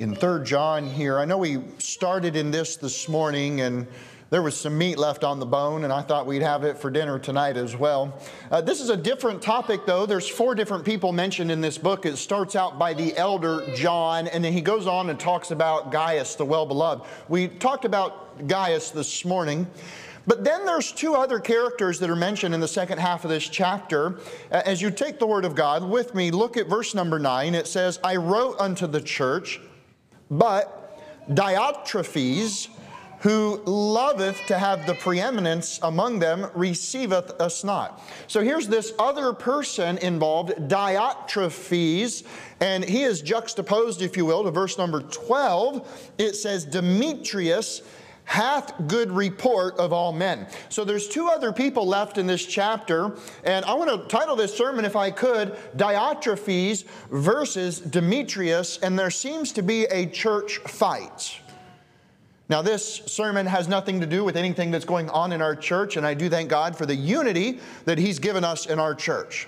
in 3 John here. I know we started in this this morning and there was some meat left on the bone, and I thought we'd have it for dinner tonight as well. Uh, this is a different topic, though. There's four different people mentioned in this book. It starts out by the elder John, and then he goes on and talks about Gaius, the well beloved. We talked about Gaius this morning. But then there's two other characters that are mentioned in the second half of this chapter. As you take the word of God with me, look at verse number nine. It says, I wrote unto the church, but Diotrephes, who loveth to have the preeminence among them receiveth us not. So here's this other person involved, Diotrephes, and he is juxtaposed, if you will, to verse number 12. It says, Demetrius hath good report of all men. So there's two other people left in this chapter, and I want to title this sermon, if I could, Diotrephes versus Demetrius, and there seems to be a church fight. Now, this sermon has nothing to do with anything that's going on in our church, and I do thank God for the unity that He's given us in our church.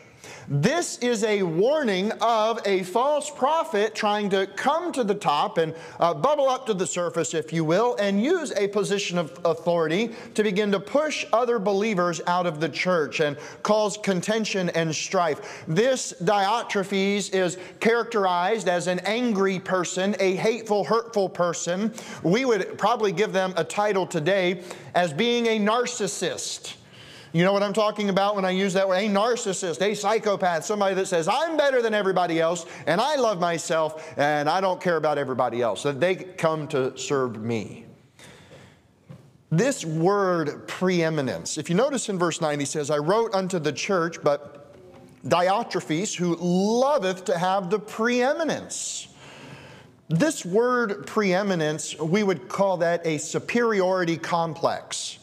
This is a warning of a false prophet trying to come to the top and uh, bubble up to the surface, if you will, and use a position of authority to begin to push other believers out of the church and cause contention and strife. This Diotrephes is characterized as an angry person, a hateful, hurtful person. We would probably give them a title today as being a narcissist. You know what I'm talking about when I use that word? A narcissist, a psychopath, somebody that says, I'm better than everybody else, and I love myself, and I don't care about everybody else. That they come to serve me. This word preeminence, if you notice in verse 9, he says, I wrote unto the church, but Diotrephes, who loveth to have the preeminence. This word preeminence, we would call that a superiority complex.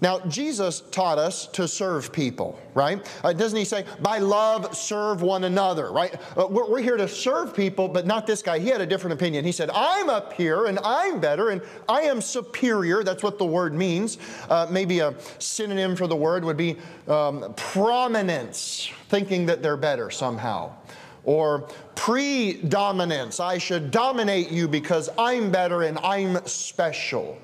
Now, Jesus taught us to serve people, right? Uh, doesn't he say, by love, serve one another, right? Uh, we're, we're, here to serve people, but not this guy. He had a different opinion. He said, I'm up here and I'm better and I am superior. That's what the word means. Uh, maybe a synonym for the word would be um, prominence, thinking that they're better somehow. Or predominance. I should dominate you because I'm better and I'm special.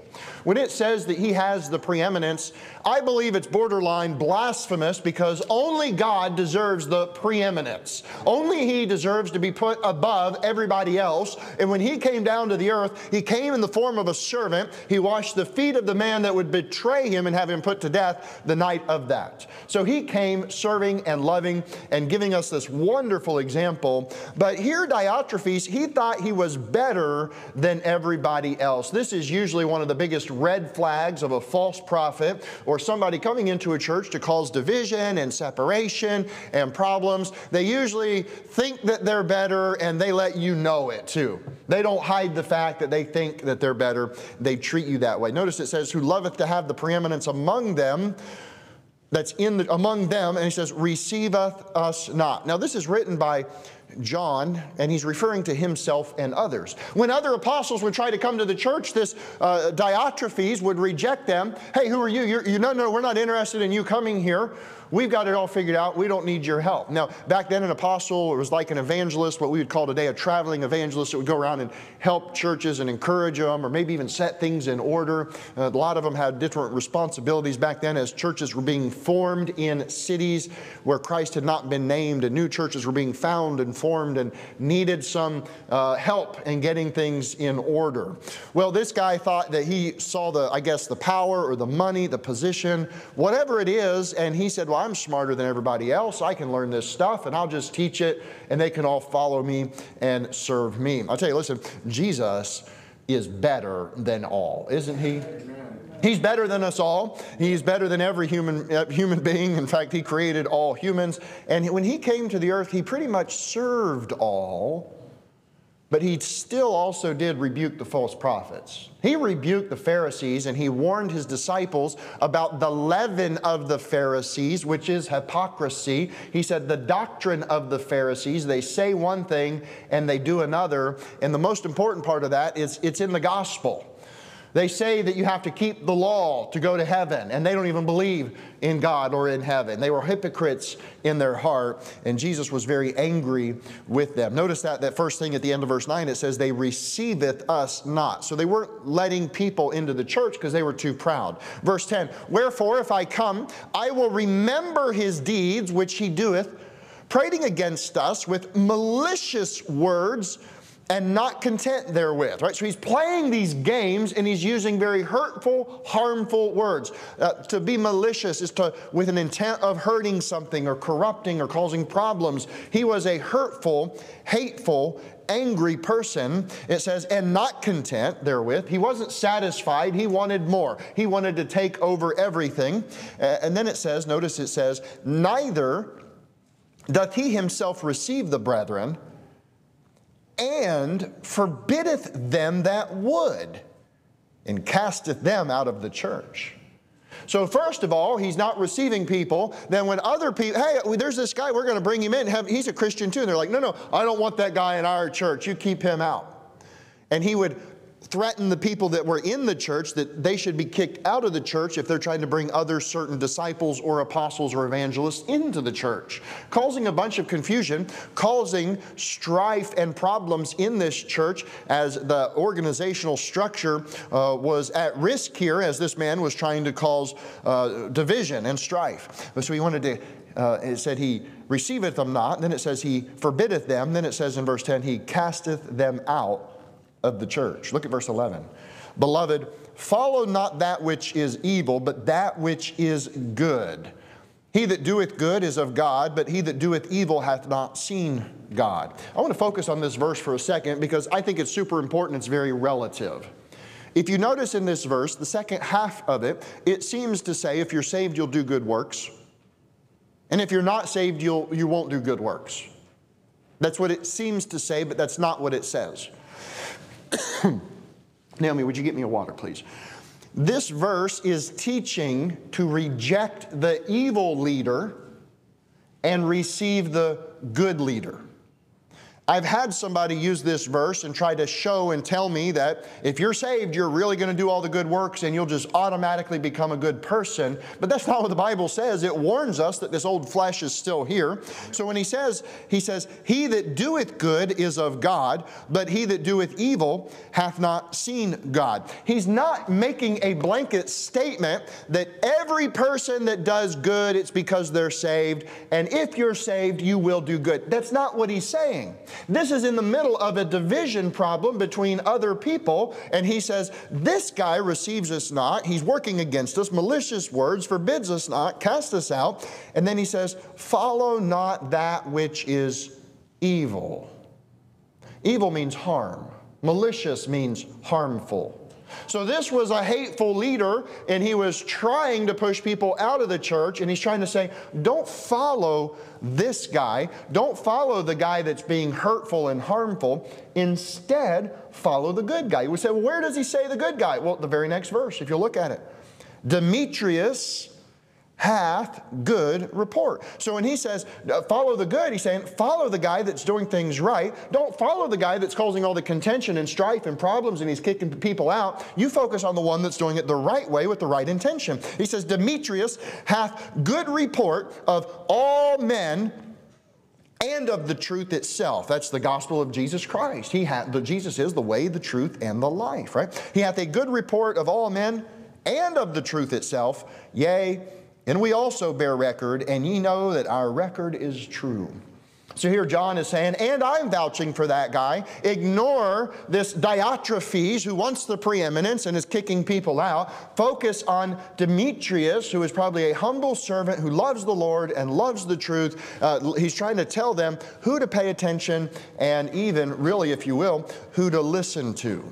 When it says that he has the preeminence, I believe it's borderline blasphemous because only God deserves the preeminence. Only he deserves to be put above everybody else. And when he came down to the earth, he came in the form of a servant. He washed the feet of the man that would betray him and have him put to death the night of that. So he came serving and loving and giving us this wonderful example. But here, Diotrephes, he thought he was better than everybody else. This is usually one of the biggest red flags of a false prophet or somebody coming into a church to cause division and separation and problems. They usually think that they're better and they let you know it too. They don't hide the fact that they think that they're better. They treat you that way. Notice it says, Who loveth to have the preeminence among them that's in the, among them, and he says, receiveth us not. Now, this is written by John, and he's referring to himself and others. When other apostles would try to come to the church, this uh, Diotrephes would reject them. Hey, who are you? You're, you? No, no, we're not interested in you coming here. We've got it all figured out. We don't need your help. Now, back then, an apostle was like an evangelist, what we would call today a traveling evangelist that would go around and help churches and encourage them, or maybe even set things in order. Uh, a lot of them had different responsibilities back then as churches were being formed in cities where Christ had not been named, and new churches were being found and formed and needed some uh, help in getting things in order. Well, this guy thought that he saw the, I guess, the power or the money, the position, whatever it is, and he said, Well, I'm smarter than everybody else. I can learn this stuff and I'll just teach it and they can all follow me and serve me. I'll tell you, listen, Jesus is better than all, isn't he? He's better than us all. He's better than every human, uh, human being. In fact, He created all humans. And when He came to the earth, He pretty much served all but he still also did rebuke the false prophets. He rebuked the Pharisees and he warned his disciples about the leaven of the Pharisees, which is hypocrisy. He said, The doctrine of the Pharisees, they say one thing and they do another. And the most important part of that is it's in the gospel. They say that you have to keep the law to go to heaven, and they don't even believe in God or in heaven. They were hypocrites in their heart, and Jesus was very angry with them. Notice that that first thing at the end of verse 9 it says, They receiveth us not. So they weren't letting people into the church because they were too proud. Verse 10 Wherefore, if I come, I will remember his deeds which he doeth, prating against us with malicious words and not content therewith, right? So he's playing these games and he's using very hurtful, harmful words. Uh, to be malicious is to, with an intent of hurting something or corrupting or causing problems. He was a hurtful, hateful, angry person, it says, and not content therewith. He wasn't satisfied. He wanted more. He wanted to take over everything. Uh, and then it says, notice it says, neither doth he himself receive the brethren and forbiddeth them that would, and casteth them out of the church. So, first of all, he's not receiving people. Then, when other people, hey, there's this guy, we're going to bring him in. He's a Christian too. And they're like, no, no, I don't want that guy in our church. You keep him out. And he would threaten the people that were in the church that they should be kicked out of the church if they're trying to bring other certain disciples or apostles or evangelists into the church, causing a bunch of confusion, causing strife and problems in this church as the organizational structure uh, was at risk here as this man was trying to cause uh, division and strife. So he wanted to uh, it said he receiveth them not, then it says he forbiddeth them, then it says in verse 10, he casteth them out of the church. Look at verse 11. Beloved, follow not that which is evil, but that which is good. He that doeth good is of God, but he that doeth evil hath not seen God. I want to focus on this verse for a second because I think it's super important. It's very relative. If you notice in this verse, the second half of it, it seems to say if you're saved, you'll do good works. And if you're not saved, you'll, you won't do good works. That's what it seems to say, but that's not what it says. Naomi, would you get me a water, please? This verse is teaching to reject the evil leader and receive the good leader. I've had somebody use this verse and try to show and tell me that if you're saved, you're really going to do all the good works and you'll just automatically become a good person. But that's not what the Bible says. It warns us that this old flesh is still here. So when he says, he says, He that doeth good is of God, but he that doeth evil hath not seen God. He's not making a blanket statement that every person that does good, it's because they're saved. And if you're saved, you will do good. That's not what he's saying. This is in the middle of a division problem between other people, and he says, This guy receives us not. He's working against us, malicious words, forbids us not, casts us out. And then he says, Follow not that which is evil. Evil means harm, malicious means harmful. So this was a hateful leader, and he was trying to push people out of the church, and he's trying to say, don't follow this guy. Don't follow the guy that's being hurtful and harmful. Instead, follow the good guy. We say, well, where does he say the good guy? Well, the very next verse, if you look at it. Demetrius hath good report. So when he says uh, follow the good, he's saying follow the guy that's doing things right. Don't follow the guy that's causing all the contention and strife and problems and he's kicking people out. You focus on the one that's doing it the right way with the right intention. He says Demetrius hath good report of all men and of the truth itself. That's the gospel of Jesus Christ. He hath, the, Jesus is the way, the truth, and the life, right? He hath a good report of all men and of the truth itself. Yea, and we also bear record, and ye know that our record is true. So here John is saying, and I'm vouching for that guy. Ignore this Diotrephes who wants the preeminence and is kicking people out. Focus on Demetrius, who is probably a humble servant who loves the Lord and loves the truth. Uh, he's trying to tell them who to pay attention and even, really, if you will, who to listen to.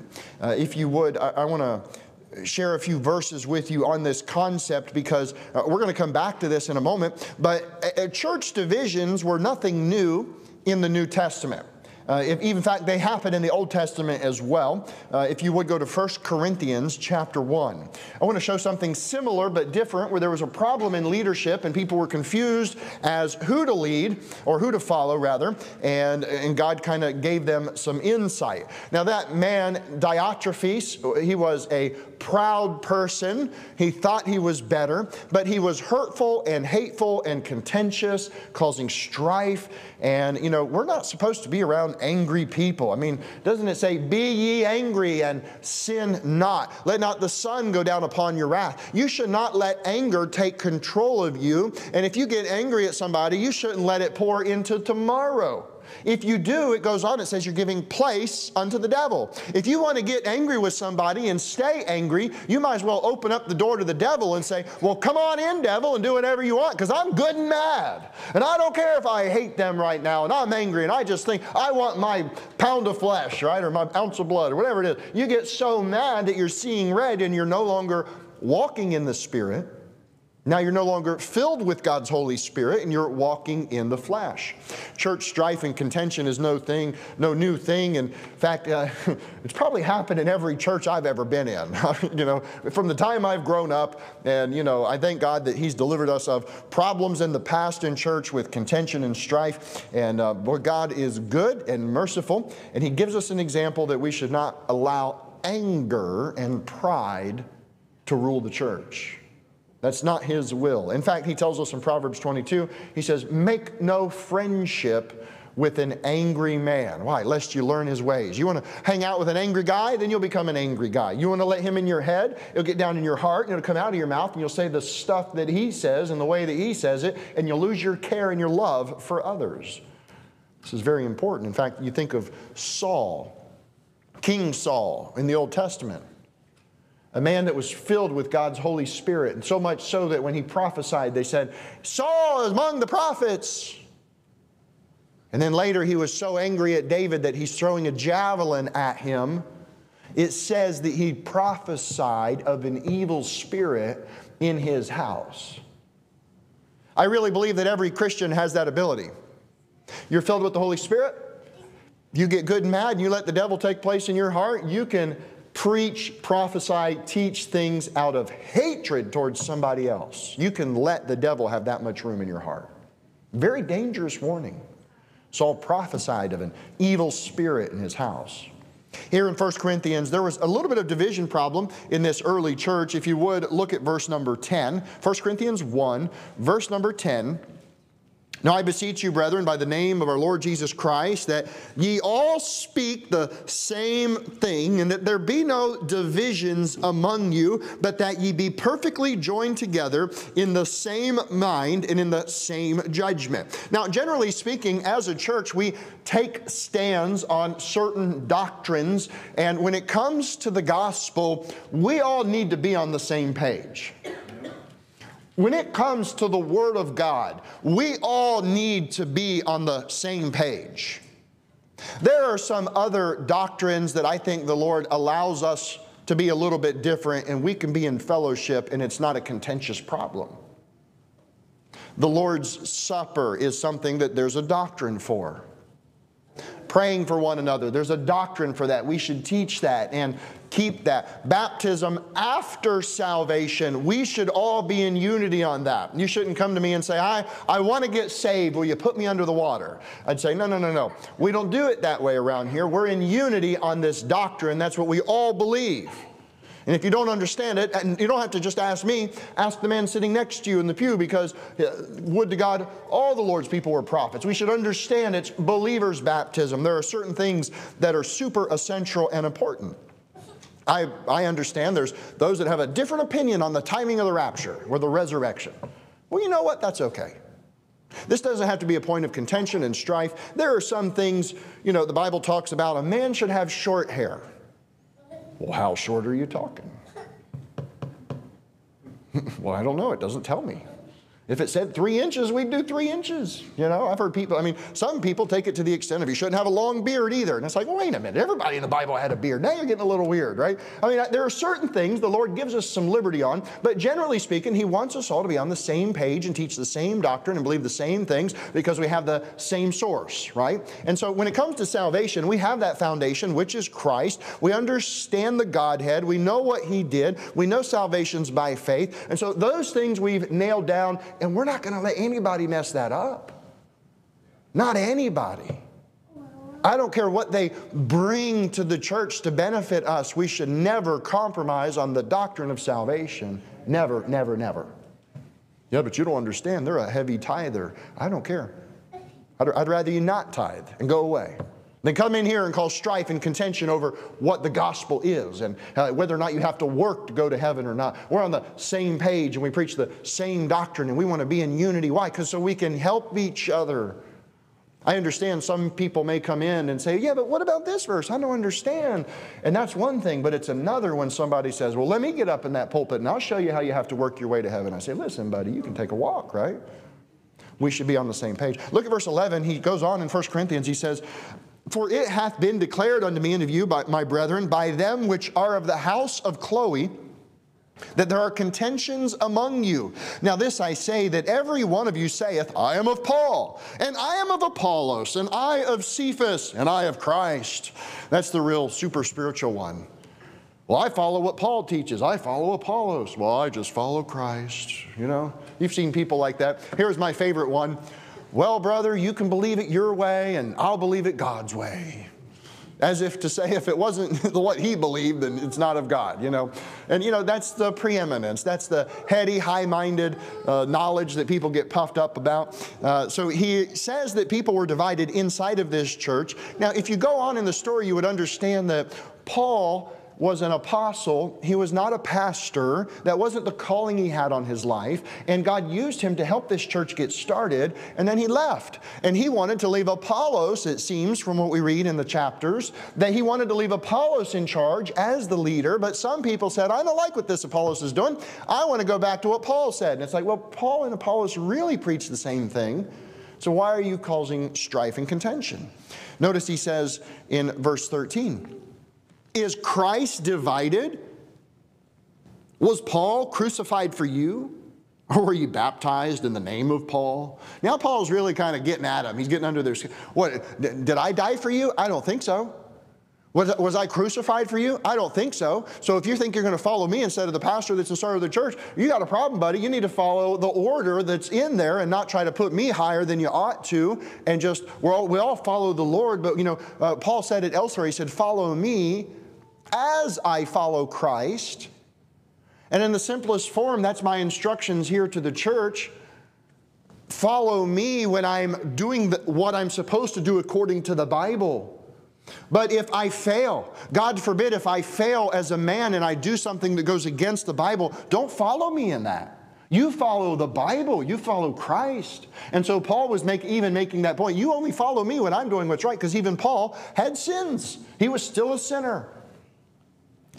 Uh, if you would, I, I want to share a few verses with you on this concept because uh, we're going to come back to this in a moment. But uh, uh, church divisions were nothing new in the New Testament. Uh, if, in fact, they happen in the Old Testament as well. Uh, if you would go to 1 Corinthians chapter 1. I want to show something similar but different where there was a problem in leadership and people were confused as who to lead or who to follow, rather, and, and God kind of gave them some insight. Now, that man, Diotrephes, he was a proud person. He thought he was better, but he was hurtful and hateful and contentious, causing strife. And, you know, we're not supposed to be around angry people. I mean, doesn't it say, Be ye angry and sin not? Let not the sun go down upon your wrath. You should not let anger take control of you. And if you get angry at somebody, you shouldn't let it pour into tomorrow. If you do, it goes on, it says you're giving place unto the devil. If you want to get angry with somebody and stay angry, you might as well open up the door to the devil and say, Well, come on in, devil, and do whatever you want, because I'm good and mad. And I don't care if I hate them right now, and I'm angry, and I just think I want my pound of flesh, right, or my ounce of blood, or whatever it is. You get so mad that you're seeing red and you're no longer walking in the Spirit. Now you're no longer filled with God's Holy Spirit and you're walking in the flesh. Church strife and contention is no thing, no new thing. In fact, uh, it's probably happened in every church I've ever been in. you know, from the time I've grown up, and you know, I thank God that He's delivered us of problems in the past in church with contention and strife. And uh, boy, God is good and merciful, and He gives us an example that we should not allow anger and pride to rule the church. That's not his will. In fact, he tells us in Proverbs 22, he says, Make no friendship with an angry man. Why? Lest you learn his ways. You want to hang out with an angry guy, then you'll become an angry guy. You want to let him in your head, it'll get down in your heart, and it'll come out of your mouth, and you'll say the stuff that he says and the way that he says it, and you'll lose your care and your love for others. This is very important. In fact, you think of Saul, King Saul in the Old Testament a man that was filled with God's Holy Spirit, and so much so that when he prophesied, they said, Saul is among the prophets. And then later he was so angry at David that he's throwing a javelin at him. It says that he prophesied of an evil spirit in his house. I really believe that every Christian has that ability. You're filled with the Holy Spirit, you get good and mad, and you let the devil take place in your heart, you can preach, prophesy, teach things out of hatred towards somebody else. You can let the devil have that much room in your heart. Very dangerous warning. Saul prophesied of an evil spirit in his house. Here in 1 Corinthians, there was a little bit of division problem in this early church. If you would look at verse number 10, 1 Corinthians 1, verse number 10. Now I beseech you, brethren, by the name of our Lord Jesus Christ, that ye all speak the same thing, and that there be no divisions among you, but that ye be perfectly joined together in the same mind and in the same judgment. Now, generally speaking, as a church, we take stands on certain doctrines, and when it comes to the gospel, we all need to be on the same page. When it comes to the Word of God, we all need to be on the same page. There are some other doctrines that I think the Lord allows us to be a little bit different, and we can be in fellowship, and it's not a contentious problem. The Lord's Supper is something that there's a doctrine for praying for one another. There's a doctrine for that. We should teach that and keep that. Baptism after salvation, we should all be in unity on that. You shouldn't come to me and say, I, I want to get saved. Will you put me under the water? I'd say, no, no, no, no. We don't do it that way around here. We're in unity on this doctrine. That's what we all believe. And if you don't understand it, and you don't have to just ask me, ask the man sitting next to you in the pew because, uh, would to God, all the Lord's people were prophets. We should understand it's believer's baptism. There are certain things that are super essential and important. I, I understand there's those that have a different opinion on the timing of the rapture or the resurrection. Well, you know what? That's okay. This doesn't have to be a point of contention and strife. There are some things, you know, the Bible talks about a man should have short hair. Well, how short are you talking? well, I don't know. It doesn't tell me. If it said three inches, we'd do three inches. You know, I've heard people, I mean, some people take it to the extent of you shouldn't have a long beard either. And it's like, wait a minute, everybody in the Bible had a beard. Now you're getting a little weird, right? I mean, there are certain things the Lord gives us some liberty on, but generally speaking, He wants us all to be on the same page and teach the same doctrine and believe the same things because we have the same source, right? And so when it comes to salvation, we have that foundation, which is Christ. We understand the Godhead. We know what He did. We know salvation's by faith. And so those things we've nailed down and we're not going to let anybody mess that up. Not anybody. I don't care what they bring to the church to benefit us. We should never compromise on the doctrine of salvation. Never, never, never. Yeah, but you don't understand. They're a heavy tither. I don't care. I'd, I'd rather you not tithe and go away. They come in here and cause strife and contention over what the gospel is and uh, whether or not you have to work to go to heaven or not. We're on the same page and we preach the same doctrine and we want to be in unity. Why? Because so we can help each other. I understand some people may come in and say, Yeah, but what about this verse? I don't understand. And that's one thing, but it's another when somebody says, Well, let me get up in that pulpit and I'll show you how you have to work your way to heaven. I say, Listen, buddy, you can take a walk, right? We should be on the same page. Look at verse 11. He goes on in 1 Corinthians. He says, for it hath been declared unto me and of you, by, my brethren, by them which are of the house of Chloe, that there are contentions among you. Now, this I say that every one of you saith, I am of Paul, and I am of Apollos, and I of Cephas, and I of Christ. That's the real super spiritual one. Well, I follow what Paul teaches. I follow Apollos. Well, I just follow Christ. You know, you've seen people like that. Here's my favorite one. Well, brother, you can believe it your way, and I'll believe it God's way. As if to say, if it wasn't what he believed, then it's not of God, you know. And, you know, that's the preeminence. That's the heady, high minded uh, knowledge that people get puffed up about. Uh, so he says that people were divided inside of this church. Now, if you go on in the story, you would understand that Paul was an apostle. He was not a pastor. That wasn't the calling he had on his life. And God used him to help this church get started. And then he left. And he wanted to leave Apollos, it seems, from what we read in the chapters, that he wanted to leave Apollos in charge as the leader. But some people said, I don't like what this Apollos is doing. I want to go back to what Paul said. And it's like, well, Paul and Apollos really preach the same thing. So why are you causing strife and contention? Notice he says in verse 13, is Christ divided? Was Paul crucified for you? Or were you baptized in the name of Paul? Now Paul's really kind of getting at him. He's getting under their skin. What, did I die for you? I don't think so. Was, was I crucified for you? I don't think so. So if you think you're going to follow me instead of the pastor that's in charge of the church, you got a problem, buddy. You need to follow the order that's in there and not try to put me higher than you ought to and just, we're all, we all follow the Lord. But, you know, uh, Paul said it elsewhere. He said, follow me as I follow Christ. And in the simplest form, that's my instructions here to the church. Follow me when I'm doing the, what I'm supposed to do according to the Bible. But if I fail, God forbid, if I fail as a man and I do something that goes against the Bible, don't follow me in that. You follow the Bible, you follow Christ. And so Paul was make, even making that point. You only follow me when I'm doing what's right, because even Paul had sins. He was still a sinner.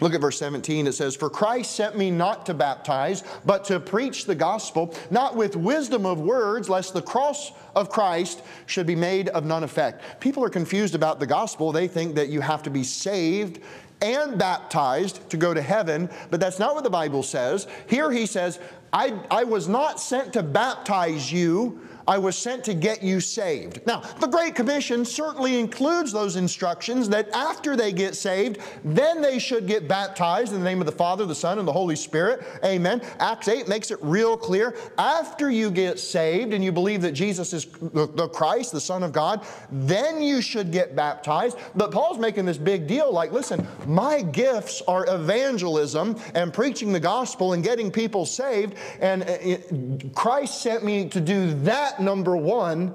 Look at verse 17. It says, For Christ sent me not to baptize, but to preach the gospel, not with wisdom of words, lest the cross of Christ should be made of none effect. People are confused about the gospel. They think that you have to be saved and baptized to go to heaven, but that's not what the Bible says. Here he says, I, I was not sent to baptize you, I was sent to get you saved. Now, the Great Commission certainly includes those instructions that after they get saved, then they should get baptized in the name of the Father, the Son, and the Holy Spirit. Amen. Acts 8 makes it real clear. After you get saved and you believe that Jesus is the Christ, the Son of God, then you should get baptized. But Paul's making this big deal like, listen, my gifts are evangelism and preaching the gospel and getting people saved. And uh, Christ sent me to do that number one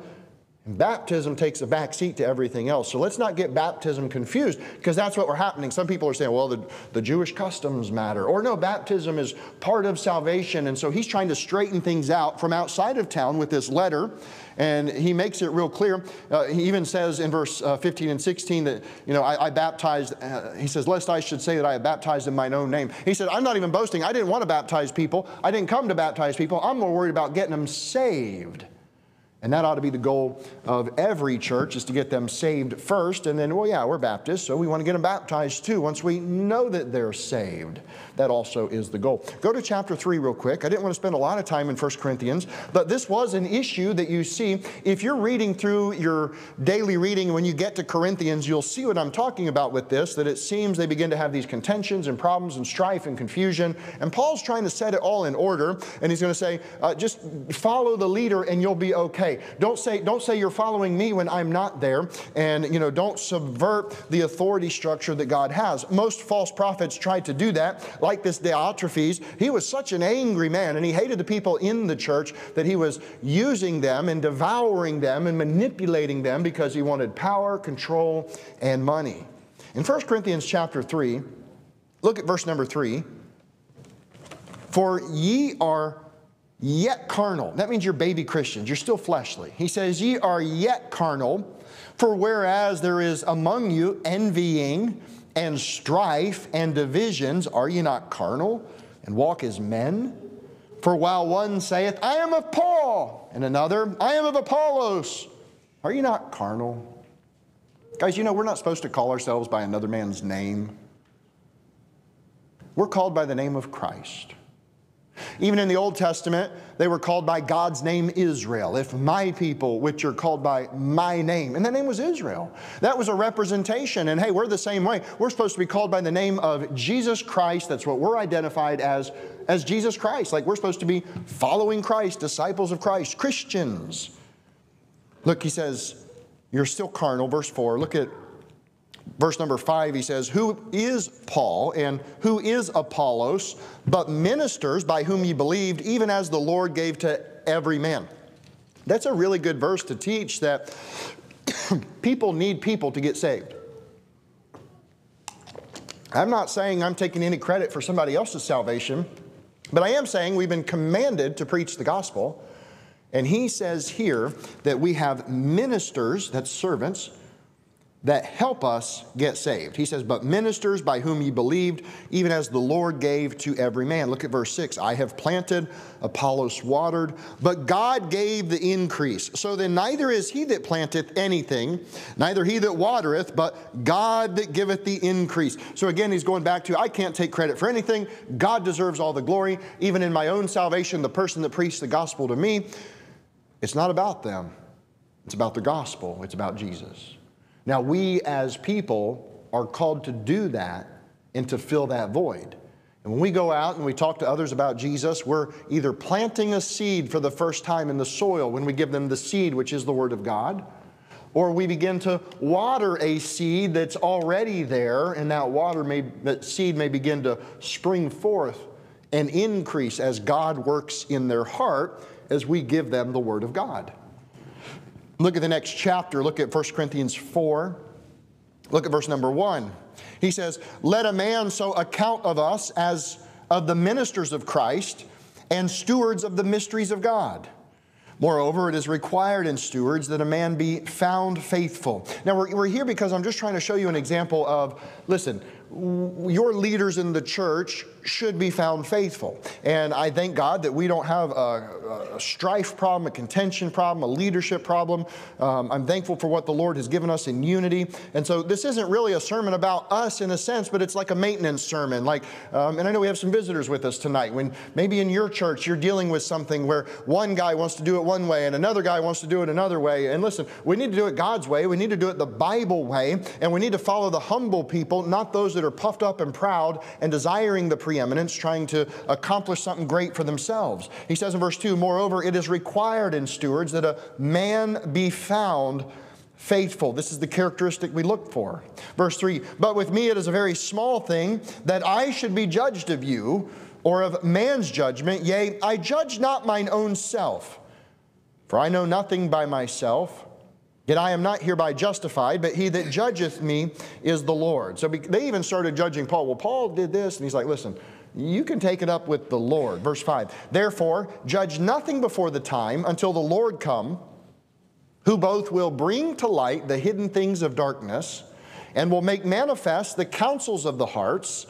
Baptism takes a back seat to everything else. So let's not get baptism confused because that's what we're happening. Some people are saying, well, the, the Jewish customs matter. Or no, baptism is part of salvation. And so he's trying to straighten things out from outside of town with this letter. And he makes it real clear. Uh, he even says in verse uh, 15 and 16 that, you know, I, I baptized, uh, he says, lest I should say that I have baptized in mine own name. He said, I'm not even boasting. I didn't want to baptize people. I didn't come to baptize people. I'm more worried about getting them saved. And that ought to be the goal of every church is to get them saved first. And then, well, yeah, we're Baptists, so we want to get them baptized too once we know that they're saved. That also is the goal. Go to chapter 3 real quick. I didn't want to spend a lot of time in 1 Corinthians, but this was an issue that you see. If you're reading through your daily reading, when you get to Corinthians, you'll see what I'm talking about with this, that it seems they begin to have these contentions and problems and strife and confusion. And Paul's trying to set it all in order, and he's going to say, uh, just follow the leader and you'll be okay. Don't say, don't say you're following me when I'm not there, and you know, don't subvert the authority structure that God has. Most false prophets tried to do that like this Diotrephes, he was such an angry man and he hated the people in the church that he was using them and devouring them and manipulating them because he wanted power, control, and money. In 1 Corinthians chapter 3, look at verse number 3. For ye are yet carnal. That means you're baby Christians. You're still fleshly. He says, Ye are yet carnal. For whereas there is among you envying and strife and divisions, are ye not carnal and walk as men? For while one saith, I am of Paul, and another, I am of Apollos, are you not carnal? Guys, you know we're not supposed to call ourselves by another man's name. We're called by the name of Christ. Even in the Old Testament, they were called by God's name Israel. If my people, which are called by my name, and the name was Israel. That was a representation. And hey, we're the same way. We're supposed to be called by the name of Jesus Christ. That's what we're identified as, as Jesus Christ. Like we're supposed to be following Christ, disciples of Christ, Christians. Look, he says, you're still carnal. Verse 4. Look at verse number five, he says, Who is Paul and who is Apollos, but ministers by whom ye believed, even as the Lord gave to every man. That's a really good verse to teach that people need people to get saved. I'm not saying I'm taking any credit for somebody else's salvation, but I am saying we've been commanded to preach the gospel. And he says here that we have ministers, that's servants, that help us get saved. He says, But ministers by whom ye believed, even as the Lord gave to every man. Look at verse 6. I have planted, Apollos watered, but God gave the increase. So then neither is he that planteth anything, neither he that watereth, but God that giveth the increase. So again, he's going back to, I can't take credit for anything. God deserves all the glory. Even in my own salvation, the person that preached the gospel to me, it's not about them. It's about the gospel. It's about Jesus. Now, we as people are called to do that and to fill that void. And when we go out and we talk to others about Jesus, we're either planting a seed for the first time in the soil when we give them the seed, which is the Word of God, or we begin to water a seed that's already there, and that water may, that seed may begin to spring forth and increase as God works in their heart as we give them the Word of God. Look at the next chapter. Look at 1 Corinthians 4. Look at verse number 1. He says, Let a man so account of us as of the ministers of Christ and stewards of the mysteries of God. Moreover, it is required in stewards that a man be found faithful. Now, we're, we're here because I'm just trying to show you an example of listen, your leaders in the church should be found faithful. And I thank God that we don't have a, a strife problem, a contention problem, a leadership problem. Um, I'm thankful for what the Lord has given us in unity. And so this isn't really a sermon about us in a sense, but it's like a maintenance sermon. Like, um, and I know we have some visitors with us tonight. When maybe in your church you're dealing with something where one guy wants to do it one way and another guy wants to do it another way. And listen, we need to do it God's way. We need to do it the Bible way. And we need to follow the humble people, not those that are puffed up and proud and desiring the preeminence, trying to accomplish something great for themselves. He says in verse 2 Moreover, it is required in stewards that a man be found faithful. This is the characteristic we look for. Verse 3 But with me it is a very small thing that I should be judged of you or of man's judgment. Yea, I judge not mine own self, for I know nothing by myself. Yet I am not hereby justified, but he that judgeth me is the Lord. So they even started judging Paul. Well, Paul did this, and he's like, listen, you can take it up with the Lord. Verse 5 Therefore, judge nothing before the time until the Lord come, who both will bring to light the hidden things of darkness and will make manifest the counsels of the hearts,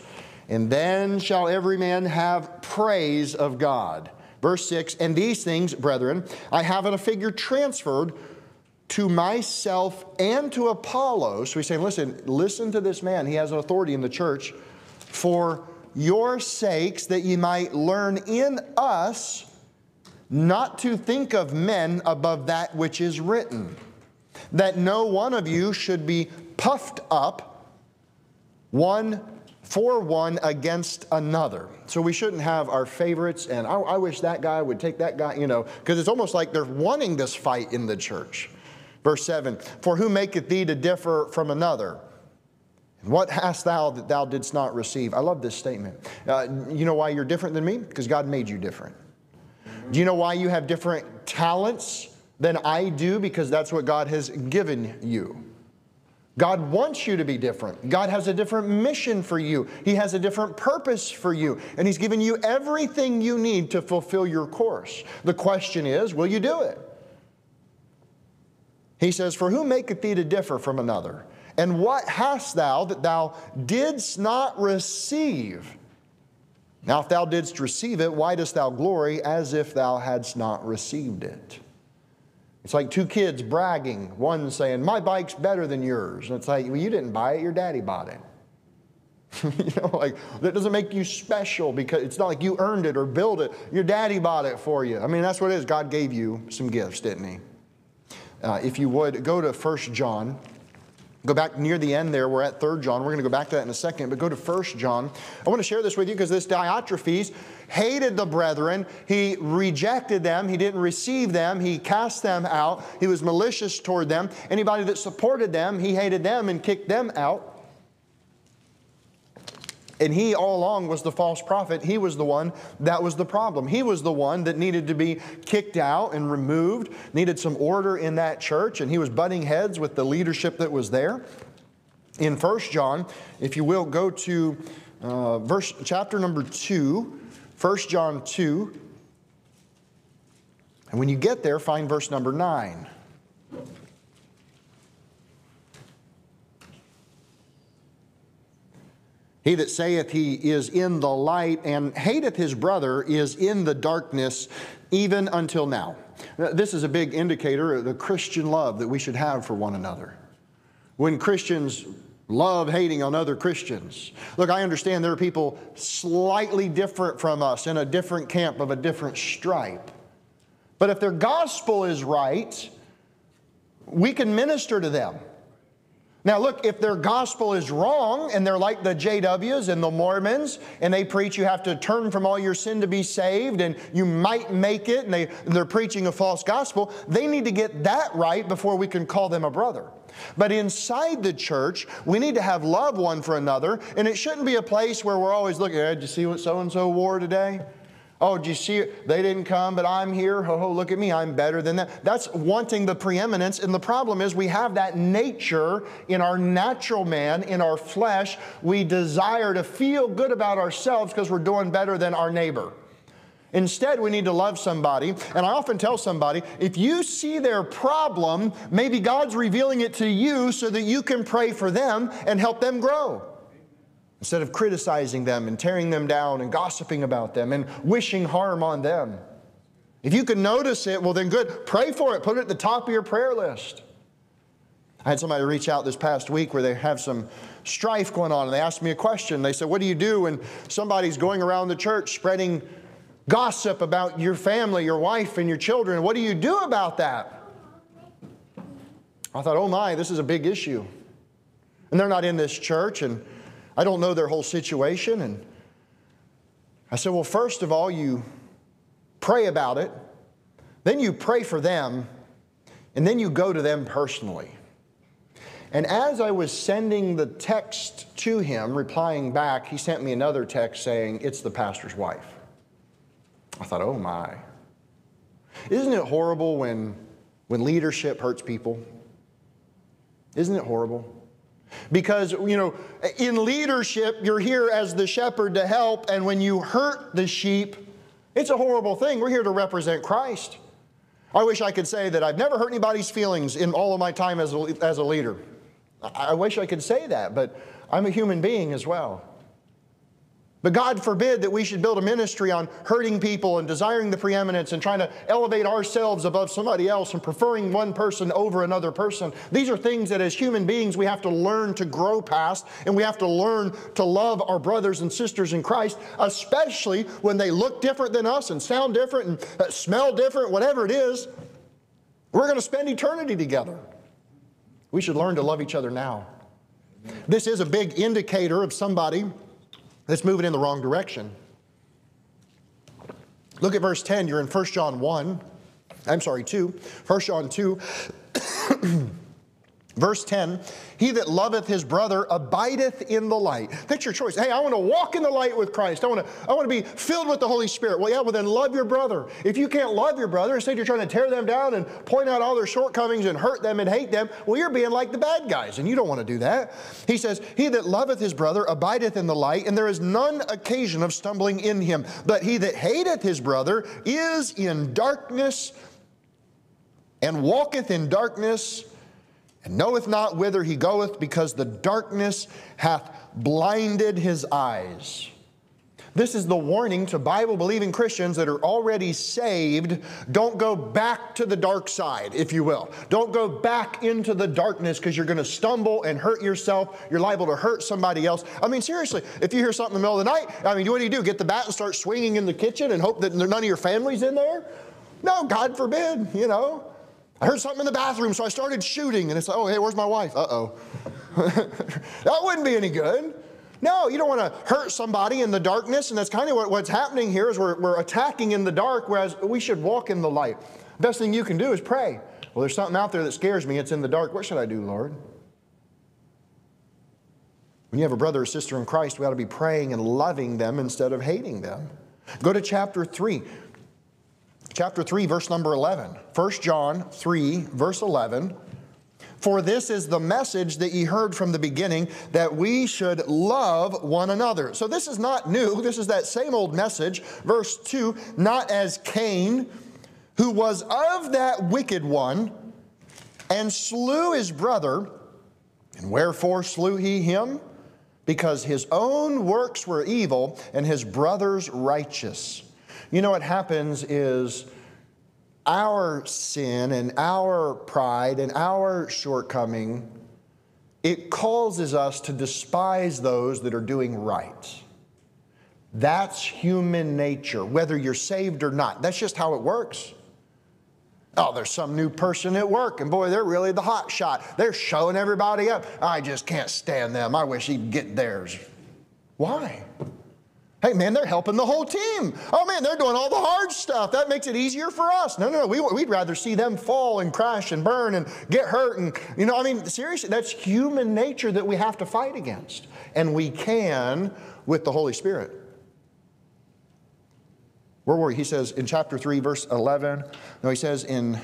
and then shall every man have praise of God. Verse 6 And these things, brethren, I have in a figure transferred to myself and to Apollos. So he's saying, listen, listen to this man. He has authority in the church for your sakes, that ye might learn in us not to think of men above that which is written, that no one of you should be puffed up one for one against another. So we shouldn't have our favorites, and I, I wish that guy would take that guy, you know, because it's almost like they're wanting this fight in the church. Verse 7 For who maketh thee to differ from another? What hast thou that thou didst not receive? I love this statement. Uh, you know why you're different than me? Because God made you different. Do you know why you have different talents than I do? Because that's what God has given you. God wants you to be different. God has a different mission for you. He has a different purpose for you. And He's given you everything you need to fulfill your course. The question is, will you do it? He says, For who maketh thee to differ from another? And what hast thou that thou didst not receive? Now, if thou didst receive it, why dost thou glory as if thou hadst not received it? It's like two kids bragging, one saying, My bike's better than yours. And it's like, Well, you didn't buy it, your daddy bought it. you know, like that doesn't make you special because it's not like you earned it or built it. Your daddy bought it for you. I mean, that's what it is. God gave you some gifts, didn't He? Uh, if you would, go to 1 John. Go back near the end there. We're at 3 John. We're going to go back to that in a second, but go to 1 John. I want to share this with you because this Diotrephes hated the brethren. He rejected them. He didn't receive them. He cast them out. He was malicious toward them. Anybody that supported them, he hated them and kicked them out. And he all along was the false prophet. He was the one that was the problem. He was the one that needed to be kicked out and removed, needed some order in that church, and he was butting heads with the leadership that was there. In 1 John, if you will, go to uh, verse chapter number 2, 1 John 2. And when you get there, find verse number 9. He that saith he is in the light and hateth his brother is in the darkness even until now. This is a big indicator of the Christian love that we should have for one another. When Christians love hating on other Christians. Look, I understand there are people slightly different from us in a different camp of a different stripe. But if their gospel is right, we can minister to them. Now, look, if their gospel is wrong and they're like the JWs and the Mormons and they preach you have to turn from all your sin to be saved and you might make it and, they, they're preaching a false gospel, they need to get that right before we can call them a brother. But inside the church, we need to have love one for another, and it shouldn't be a place where we're always looking, hey, did you see what so and so wore today? Oh, do you see? They didn't come, but I'm here. Ho, ho, look at me. I'm better than that. That's wanting the preeminence. And the problem is we have that nature in our natural man, in our flesh. We desire to feel good about ourselves because we're doing better than our neighbor. Instead, we need to love somebody. And I often tell somebody if you see their problem, maybe God's revealing it to you so that you can pray for them and help them grow instead of criticizing them and tearing them down and gossiping about them and wishing harm on them. If you can notice it, well, then good. Pray for it. Put it at the top of your prayer list. I had somebody reach out this past week where they have some strife going on, and they asked me a question. They said, What do you do when somebody's going around the church spreading gossip about your family, your wife, and your children? What do you do about that? I thought, Oh my, this is a big issue. And they're not in this church, and I don't know their whole situation. And I said, Well, first of all, you pray about it, then you pray for them, and then you go to them personally. And as I was sending the text to him, replying back, he sent me another text saying, It's the pastor's wife. I thought, Oh my. Isn't it horrible when, when leadership hurts people? Isn't it horrible? Because, you know, in leadership, you're here as the shepherd to help, and when you hurt the sheep, it's a horrible thing. We're here to represent Christ. I wish I could say that I've never hurt anybody's feelings in all of my time as a, as a leader. I wish I could say that, but I'm a human being as well. But God forbid that we should build a ministry on hurting people and desiring the preeminence and trying to elevate ourselves above somebody else and preferring one person over another person. These are things that as human beings we have to learn to grow past and we have to learn to love our brothers and sisters in Christ, especially when they look different than us and sound different and uh, smell different, whatever it is. We're going to spend eternity together. We should learn to love each other now. This is a big indicator of somebody that's moving in the wrong direction. Look at verse 10. You're in 1 John 1. I'm sorry, 2. 1 John 2. Verse 10, he that loveth his brother abideth in the light. That's your choice. Hey, I want to walk in the light with Christ. I want to, I want to be filled with the Holy Spirit. Well, yeah, well then love your brother. If you can't love your brother, instead you're trying to tear them down and point out all their shortcomings and hurt them and hate them, well, you're being like the bad guys, and you don't want to do that. He says, He that loveth his brother abideth in the light, and there is none occasion of stumbling in him. But he that hateth his brother is in darkness and walketh in darkness and knoweth not whither he goeth, because the darkness hath blinded his eyes. This is the warning to Bible believing Christians that are already saved. Don't go back to the dark side, if you will. Don't go back into the darkness because you're going to stumble and hurt yourself. You're liable to hurt somebody else. I mean, seriously, if you hear something in the middle of the night, I mean, what do you do? Get the bat and start swinging in the kitchen and hope that none of your family's in there? No, God forbid, you know. I heard something in the bathroom, so I started shooting. And it's like, oh, hey, where's my wife? Uh oh. that wouldn't be any good. No, you don't want to hurt somebody in the darkness. And that's kind of what, what's happening here is we're, we're attacking in the dark, whereas we should walk in the light. Best thing you can do is pray. Well, there's something out there that scares me. It's in the dark. What should I do, Lord? When you have a brother or sister in Christ, we ought to be praying and loving them instead of hating them. Go to chapter 3 chapter 3, verse number 11. 1 John 3, verse 11. For this is the message that ye heard from the beginning, that we should love one another. So this is not new. This is that same old message. Verse 2 Not as Cain, who was of that wicked one, and slew his brother. And wherefore slew he him? Because his own works were evil, and his brother's righteous. You know what happens is our sin and our pride and our shortcoming, it causes us to despise those that are doing right. That's human nature, whether you're saved or not. That's just how it works. Oh, there's some new person at work, and boy, they're really the hot shot. They're showing everybody up. I just can't stand them. I wish he'd get theirs. Why? Hey, man, they're helping the whole team. Oh, man, they're doing all the hard stuff. That makes it easier for us. No, no, no. We, would rather see them fall and crash and burn and get hurt. And, you know, I mean, seriously, that's human nature that we have to fight against. And we can with the Holy Spirit. Where were we? He says in chapter 3, verse 11. No, he says in,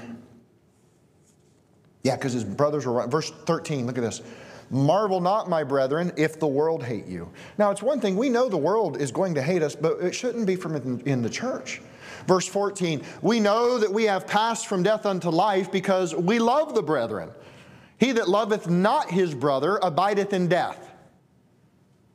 yeah, because his brothers were, verse 13, look at this. Marvel not, my brethren, if the world hate you. Now, it's one thing, we know the world is going to hate us, but it shouldn't be from in the church. Verse 14, we know that we have passed from death unto life because we love the brethren. He that loveth not his brother abideth in death.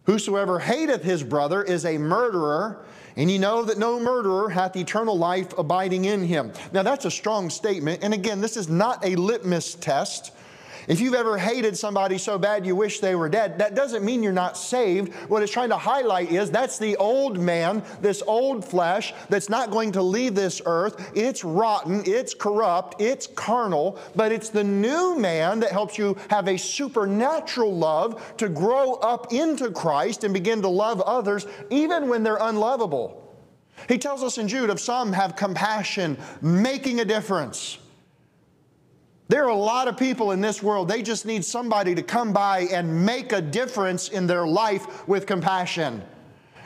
Whosoever hateth his brother is a murderer, and ye know that no murderer hath eternal life abiding in him. Now, that's a strong statement. And again, this is not a litmus test if you've ever hated somebody so bad you wish they were dead, that doesn't mean you're not saved. What it's trying to highlight is that's the old man, this old flesh that's not going to leave this earth. It's rotten, it's corrupt, it's carnal, but it's the new man that helps you have a supernatural love to grow up into Christ and begin to love others even when they're unlovable. He tells us in Jude of some have compassion, making a difference. There are a lot of people in this world, they just need somebody to come by and make a difference in their life with compassion.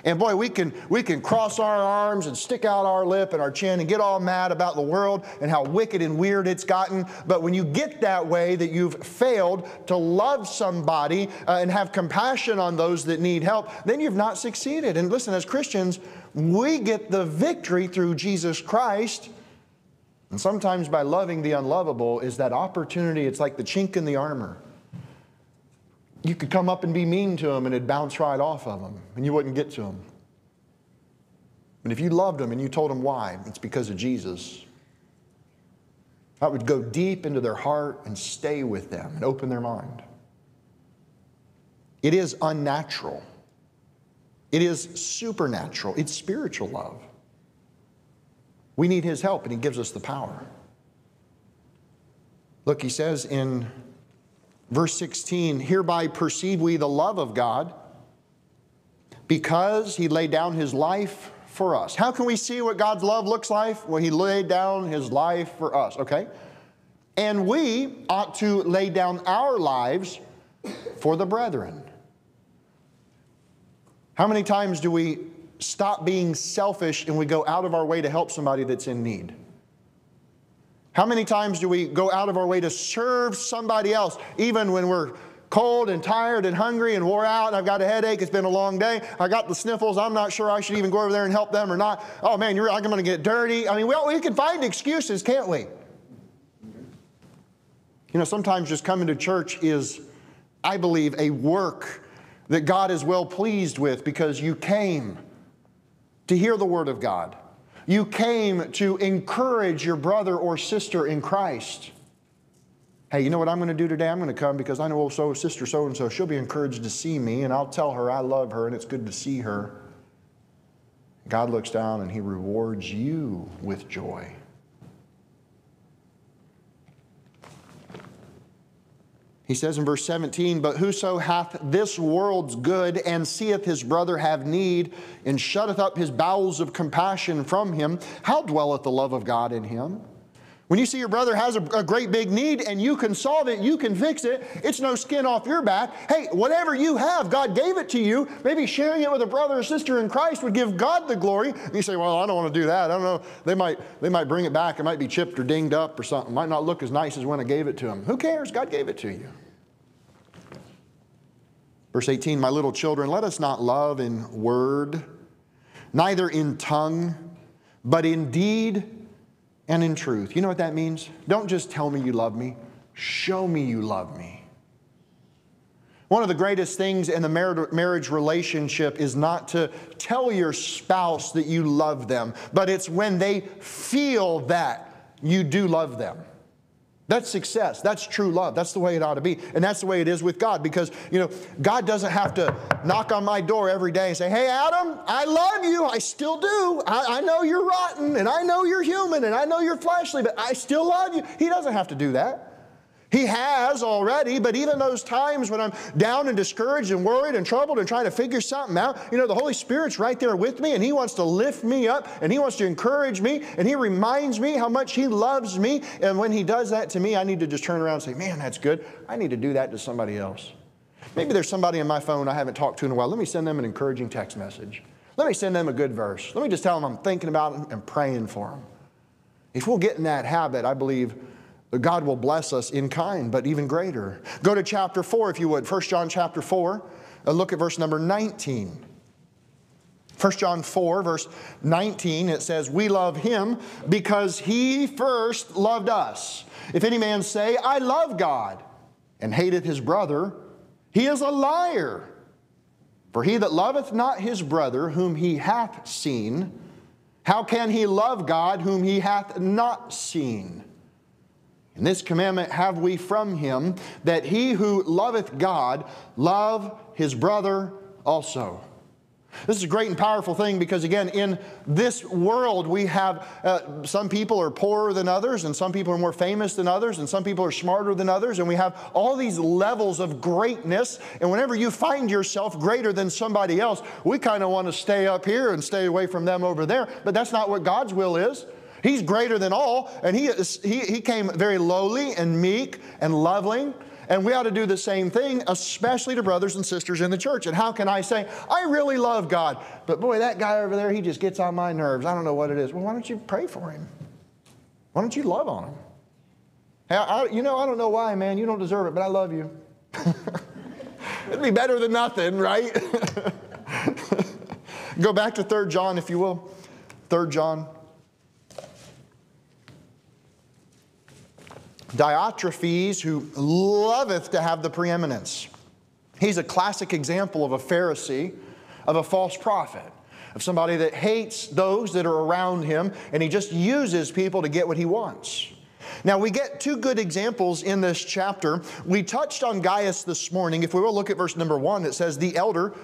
And boy, we can, we can cross our arms and stick out our lip and our chin and get all mad about the world and how wicked and weird it's gotten. But when you get that way, that you've failed to love somebody uh, and have compassion on those that need help, then you've not succeeded. And listen, as Christians, we get the victory through Jesus Christ. And sometimes by loving the unlovable is that opportunity, it's like the chink in the armor you could come up and be mean to them and it'd bounce right off of them and you wouldn't get to them. But if you loved them and you told them why, it's because of Jesus. That would go deep into their heart and stay with them and open their mind. It is unnatural. It is supernatural. It's spiritual love. We need His help, and He gives us the power. Look, He says in Verse 16, hereby perceive we the love of God because he laid down his life for us. How can we see what God's love looks like? Well, he laid down his life for us, okay? And we ought to lay down our lives for the brethren. How many times do we stop being selfish and we go out of our way to help somebody that's in need? How many times do we go out of our way to serve somebody else, even when we're cold and tired and hungry and wore out and I've got a headache, it's been a long day, I got the sniffles, I'm not sure I should even go over there and help them or not. Oh man, you're, I'm going to get dirty. I mean, well, we can find excuses, can't we? You know, sometimes just coming to church is, I believe, a work that God is well pleased with because you came to hear the Word of God. You came to encourage your brother or sister in Christ. Hey, you know what I'm going to do today? I'm going to come because I know oh, so sister so and so. She'll be encouraged to see me, and I'll tell her I love her and it's good to see her. God looks down and He rewards you with joy. He says in verse 17, But whoso hath this world's good and seeth his brother have need and shutteth up his bowels of compassion from him, how dwelleth the love of God in him? When you see your brother has a, a, great big need and you can solve it, you can fix it, it's no skin off your back. Hey, whatever you have, God gave it to you. Maybe sharing it with a brother or sister in Christ would give God the glory. And you say, Well, I don't want to do that. I don't know. They might, they might bring it back. It might be chipped or dinged up or something. It might not look as nice as when I gave it to them. Who cares? God gave it to you. Verse 18, My little children, let us not love in word, neither in tongue, but in deed and in truth. You know what that means? Don't just tell me you love me, show me you love me. One of the greatest things in the marriage relationship is not to tell your spouse that you love them, but it's when they feel that you do love them. That's success. That's true love. That's the way it ought to be. And that's the way it is with God because, you know, God doesn't have to knock on my door every day and say, Hey, Adam, I love you. I still do. I, I know you're rotten and I know you're human and I know you're fleshly, but I still love you. He doesn't have to do that. He has already, but even those times when I'm down and discouraged and worried and troubled and trying to figure something out, you know, the Holy Spirit's right there with me and He wants to lift me up and He wants to encourage me and He reminds me how much He loves me. And when He does that to me, I need to just turn around and say, man, that's good. I need to do that to somebody else. Maybe there's somebody in my phone I haven't talked to in a while. Let me send them an encouraging text message. Let me send them a good verse. Let me just tell them I'm thinking about them and praying for them. If we'll get in that habit, I believe God will bless us in kind, but even greater. Go to chapter 4, if you would. 1 John chapter 4. Uh, look at verse number 19. 1 John 4, verse 19, it says, We love him because he first loved us. If any man say, I love God, and hateth his brother, he is a liar. For he that loveth not his brother whom he hath seen, how can he love God whom he hath not seen? And this commandment have we from him, that he who loveth God love his brother also. This is a great and powerful thing because, again, in this world, we have uh, some people are poorer than others, and some people are more famous than others, and some people are smarter than others, and we have all these levels of greatness. And whenever you find yourself greater than somebody else, we kind of want to stay up here and stay away from them over there. But that's not what God's will is. He's greater than all, and he, is, he, he came very lowly and meek and loving. And we ought to do the same thing, especially to brothers and sisters in the church. And how can I say, I really love God, but boy, that guy over there, he just gets on my nerves. I don't know what it is. Well, why don't you pray for him? Why don't you love on him? Hey, I, you know, I don't know why, man. You don't deserve it, but I love you. It'd be better than nothing, right? Go back to 3 John, if you will. 3 John. Diotrephes, who loveth to have the preeminence. He's a classic example of a Pharisee, of a false prophet, of somebody that hates those that are around him, and he just uses people to get what he wants. Now, we get two good examples in this chapter. We touched on Gaius this morning. If we will look at verse number one, it says, The elder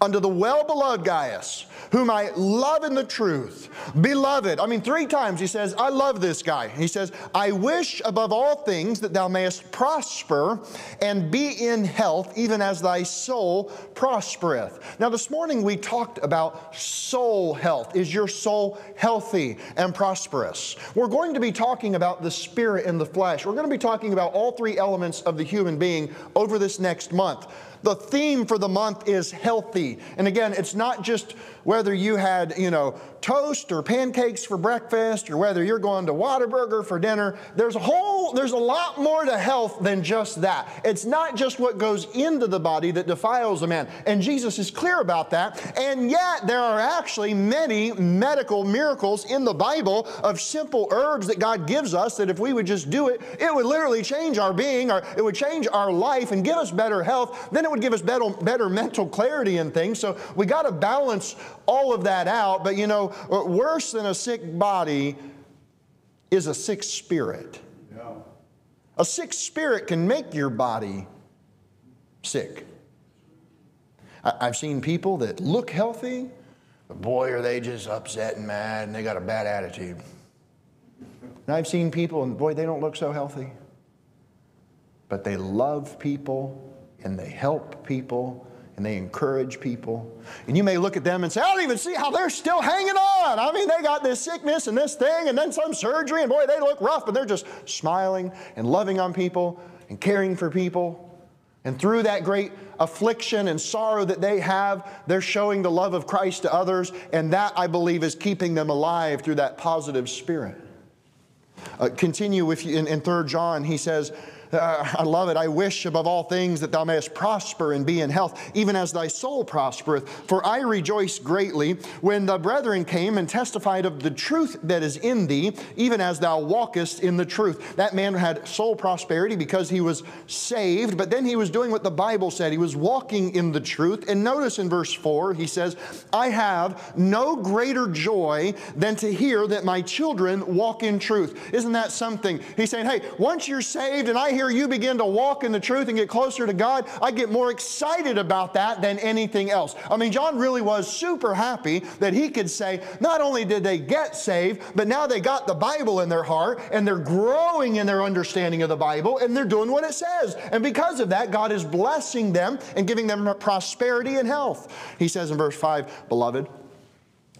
unto the well beloved Gaius, whom I love in the truth. Beloved. I mean, three times he says, I love this guy. He says, I wish above all things that thou mayest prosper and be in health, even as thy soul prospereth. Now, this morning we talked about soul health. Is your soul healthy and prosperous? We're going to be talking about the spirit and the flesh. We're going to be talking about all three elements of the human being over this next month. The theme for the month is healthy. And again, it's not just whether you had, you know, toast or pancakes for breakfast or whether you're going to Whataburger for dinner. There's a whole, there's a lot more to health than just that. It's not just what goes into the body that defiles a man. And Jesus is clear about that. And yet there are actually many medical miracles in the Bible of simple herbs that God gives us that if we would just do it, it would literally change our being, or it would change our life and give us better health. Then it would give us better, better mental clarity and things. So we got to balance all of that out. But you know, uh, worse than a sick body is a sick spirit. A sick spirit can make your body sick. I've seen people that look healthy, but boy, are they just upset and mad and they got a bad attitude. And I've seen people, and boy, they don't look so healthy, but they love people and they help people and they encourage people. And you may look at them and say, I don't even see how they're still hanging on. I mean, they got this sickness and this thing and then some surgery, and boy, they look rough, but they're just smiling and loving on people and caring for people. And through that great affliction and sorrow that they have, they're showing the love of Christ to others, and that, I believe, is keeping them alive through that positive spirit. Uh, continue with you in, in 3 John, he says, uh, I love it. I wish above all things that thou mayest prosper and be in health, even as thy soul prospereth. For I rejoice greatly when the brethren came and testified of the truth that is in thee, even as thou walkest in the truth. That man had soul prosperity because he was saved, but then he was doing what the Bible said. He was walking in the truth. And notice in verse 4, he says, I have no greater joy than to hear that my children walk in truth. Isn't that something? He's saying, hey, once you're saved and I hear you begin to walk in the truth and get closer to God, I get more excited about that than anything else. I mean, John really was super happy that he could say, not only did they get saved, but now they got the Bible in their heart and they're growing in their understanding of the Bible and they're doing what it says. And because of that, God is blessing them and giving them prosperity and health. He says in verse 5, Beloved,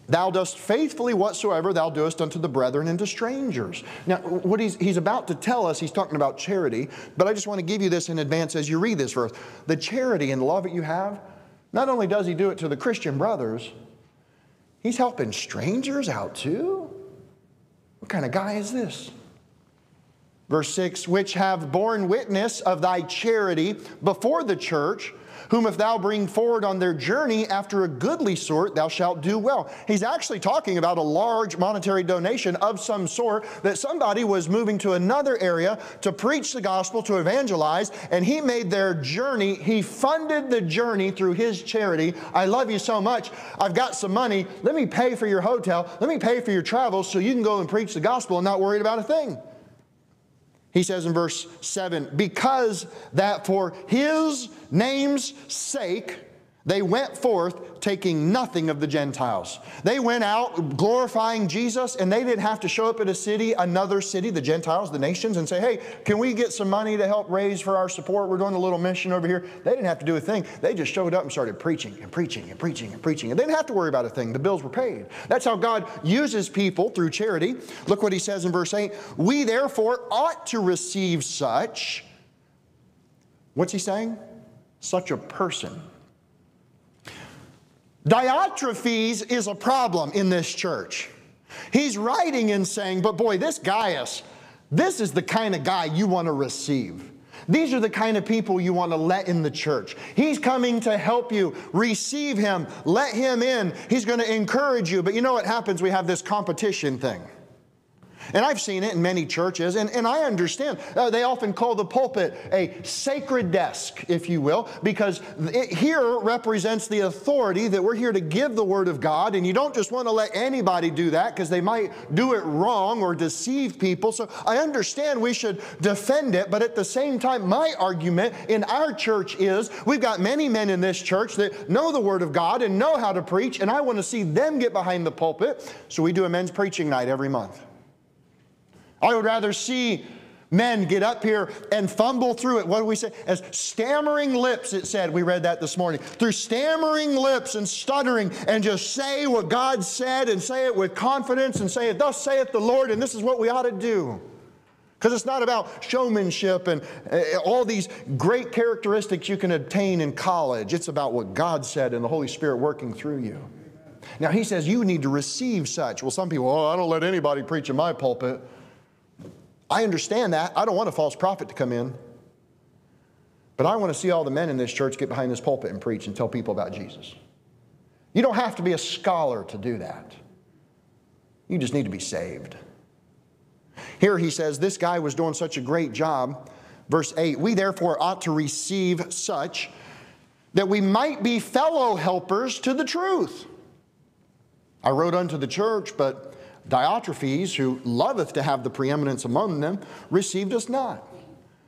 Thou dost faithfully whatsoever thou doest unto the brethren and to strangers. Now, what he's, he's about to tell us, he's talking about charity, but I just want to give you this in advance as you read this verse. The charity and love that you have, not only does he do it to the Christian brothers, he's helping strangers out too. What kind of guy is this? Verse 6 Which have borne witness of thy charity before the church whom if thou bring forward on their journey after a goodly sort, thou shalt do well. He's actually talking about a large monetary donation of some sort that somebody was moving to another area to preach the gospel, to evangelize, and he made their journey. He funded the journey through his charity. I love you so much. I've got some money. Let me pay for your hotel. Let me pay for your travels so you can go and preach the gospel and not worried about a thing. He says in verse 7 because that for his name's sake they went forth taking nothing of the Gentiles. They went out glorifying Jesus, and they didn't have to show up at a city, another city, the Gentiles, the nations, and say, hey, can we get some money to help raise for our support? We're doing a little mission over here. They didn't have to do a thing. They just showed up and started preaching and preaching and preaching and preaching. And they didn't have to worry about a thing. The bills were paid. That's how God uses people through charity. Look what he says in verse 8 We therefore ought to receive such What's he saying? Such a person. Diotrephes is a problem in this church. He's writing and saying, but boy, this Gaius, this is the kind of guy you want to receive. These are the kind of people you want to let in the church. He's coming to help you. Receive him. Let him in. He's going to encourage you. But you know what happens? We have this competition thing. And I've seen it in many churches, and, and I understand. Uh, they often call the pulpit a sacred desk, if you will, because it here represents the authority that we're here to give the Word of God, and you don't just want to let anybody do that because they might do it wrong or deceive people. So I understand we should defend it, but at the same time, my argument in our church is we've got many men in this church that know the Word of God and know how to preach, and I want to see them get behind the pulpit. So we do a men's preaching night every month. I would rather see men get up here and fumble through it. What do we say? As stammering lips, it said. We read that this morning. Through stammering lips and stuttering, and just say what God said and say it with confidence and say it, Thus saith the Lord, and this is what we ought to do. Because it's not about showmanship and uh, all these great characteristics you can obtain in college. It's about what God said and the Holy Spirit working through you. Now, he says you need to receive such. Well, some people, oh, I don't let anybody preach in my pulpit. I understand that. I don't want a false prophet to come in. But I want to see all the men in this church get behind this pulpit and preach and tell people about Jesus. You don't have to be a scholar to do that. You just need to be saved. Here he says, This guy was doing such a great job. Verse 8 We therefore ought to receive such that we might be fellow helpers to the truth. I wrote unto the church, but Diotrephes, who loveth to have the preeminence among them, received us not.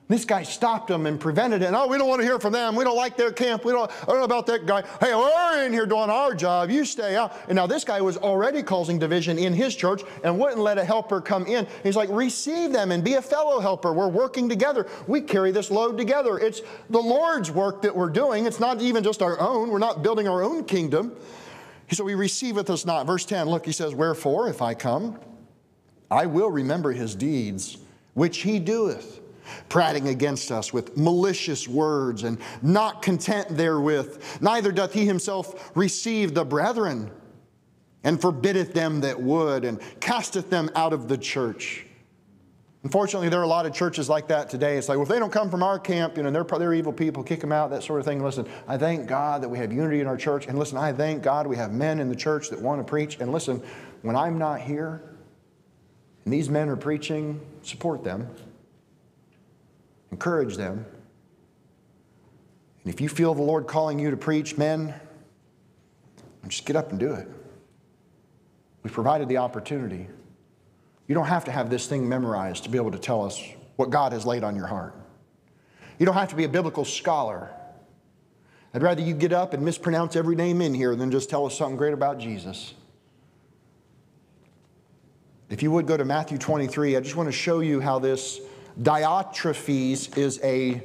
This guy stopped them and prevented it. Oh, we don't want to hear from them. We don't like their camp. We don't, I don't know about that guy. Hey, we're in here doing our job. You stay out. And now this guy was already causing division in his church and wouldn't let a helper come in. He's like, receive them and be a fellow helper. We're working together. We carry this load together. It's the Lord's work that we're doing. It's not even just our own. We're not building our own kingdom. So he receiveth us not. Verse 10, look, he says, Wherefore, if I come, I will remember his deeds, which he doeth, prating against us with malicious words, and not content therewith. Neither doth he himself receive the brethren, and forbiddeth them that would, and casteth them out of the church. Unfortunately, there are a lot of churches like that today. It's like, well, if they don't come from our camp, you know, they're, they're evil people, kick them out, that sort of thing. Listen, I thank God that we have unity in our church. And listen, I thank God we have men in the church that want to preach. And listen, when I'm not here and these men are preaching, support them, encourage them. And if you feel the Lord calling you to preach, men, just get up and do it. We've provided the opportunity. You don't have to have this thing memorized to be able to tell us what God has laid on your heart. You don't have to be a biblical scholar. I'd rather you get up and mispronounce every name in here than just tell us something great about Jesus. If you would go to Matthew 23, I just want to show you how this Diotrephes is a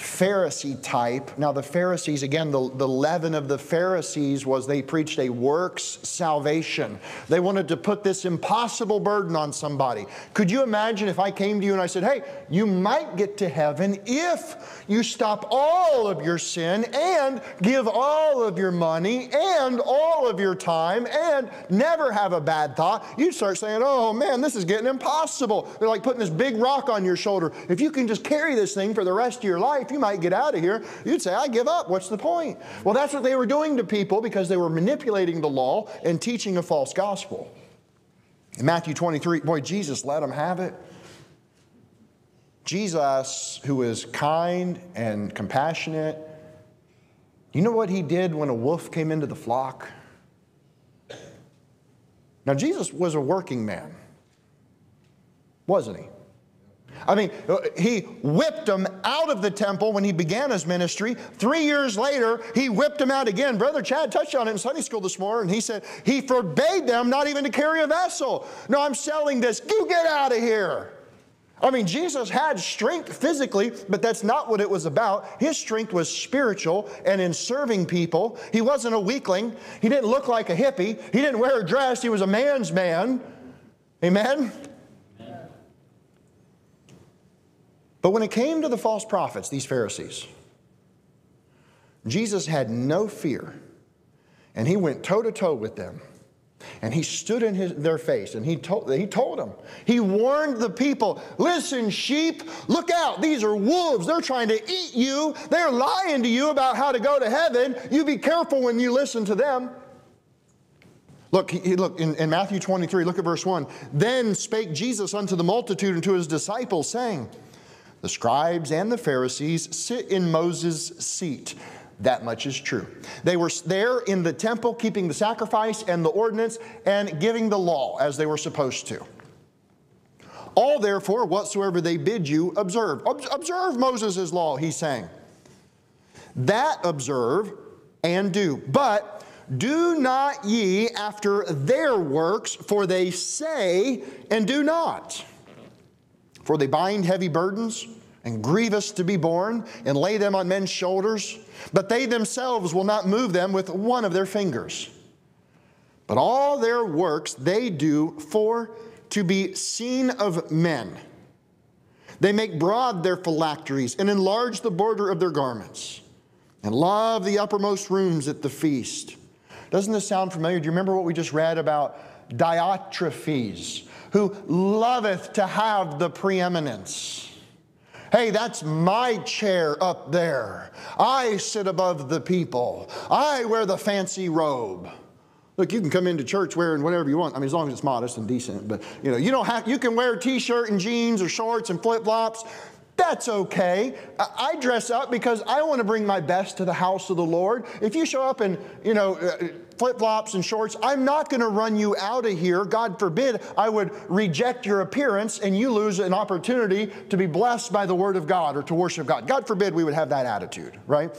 Pharisee type. Now, the Pharisees, again, the, the leaven of the Pharisees was they preached a works salvation. They wanted to put this impossible burden on somebody. Could you imagine if I came to you and I said, hey, you might get to heaven if you stop all of your sin and give all of your money and all of your time and never have a bad thought? You'd start saying, oh man, this is getting impossible. They're like putting this big rock on your shoulder. If you can just carry this thing for the rest of your life, you might get out of here. You'd say, I give up. What's the point? Well, that's what they were doing to people because they were manipulating the law and teaching a false gospel. In Matthew 23, boy, Jesus let them have it. Jesus, who is kind and compassionate, you know what he did when a wolf came into the flock? Now, Jesus was a working man, wasn't he? I mean, uh, he whipped them out of the temple when he began his ministry. Three years later, he whipped them out again. Brother Chad touched on it in Sunday school this morning. And he said he forbade them not even to carry a vessel. No, I'm selling this. You get out of here. I mean, Jesus had strength physically, but that's not what it was about. His strength was spiritual and in serving people. He wasn't a weakling. He didn't look like a hippie. He didn't wear a dress. He was a man's man. Amen? But when it came to the false prophets, these Pharisees, Jesus had no fear, and he went toe to toe with them. And he stood in his, their face and he told, he told them, he warned the people listen, sheep, look out. These are wolves. They're trying to eat you. They're lying to you about how to go to heaven. You be careful when you listen to them. Look, he, look in, in Matthew 23, look at verse 1. Then spake Jesus unto the multitude and to his disciples, saying, The scribes and the Pharisees sit in Moses' seat. That much is true. They were there in the temple keeping the sacrifice and the ordinance and giving the law as they were supposed to. All therefore, whatsoever they bid you, observe. Observe Moses' law, he's saying. That observe and do. But do not ye after their works, for they say and do not. For they bind heavy burdens and grievous to be borne, and lay them on men's shoulders, but they themselves will not move them with one of their fingers. But all their works they do for to be seen of men. They make broad their phylacteries and enlarge the border of their garments, and love the uppermost rooms at the feast. Doesn't this sound familiar? Do you remember what we just read about Diotrephes, who loveth to have the preeminence? Hey, that's my chair up there. I sit above the people. I wear the fancy robe. Look, you can come into church wearing whatever you want. I mean, as long as it's modest and decent. But you know, you don't have. You can wear a t-shirt and jeans or shorts and flip-flops. That's okay. I dress up because I want to bring my best to the house of the Lord. If you show up in, you know, uh, flip flops and shorts, I'm not going to run you out of here. God forbid I would reject your appearance and you lose an opportunity to be blessed by the Word of God or to worship God. God forbid we would have that attitude, right?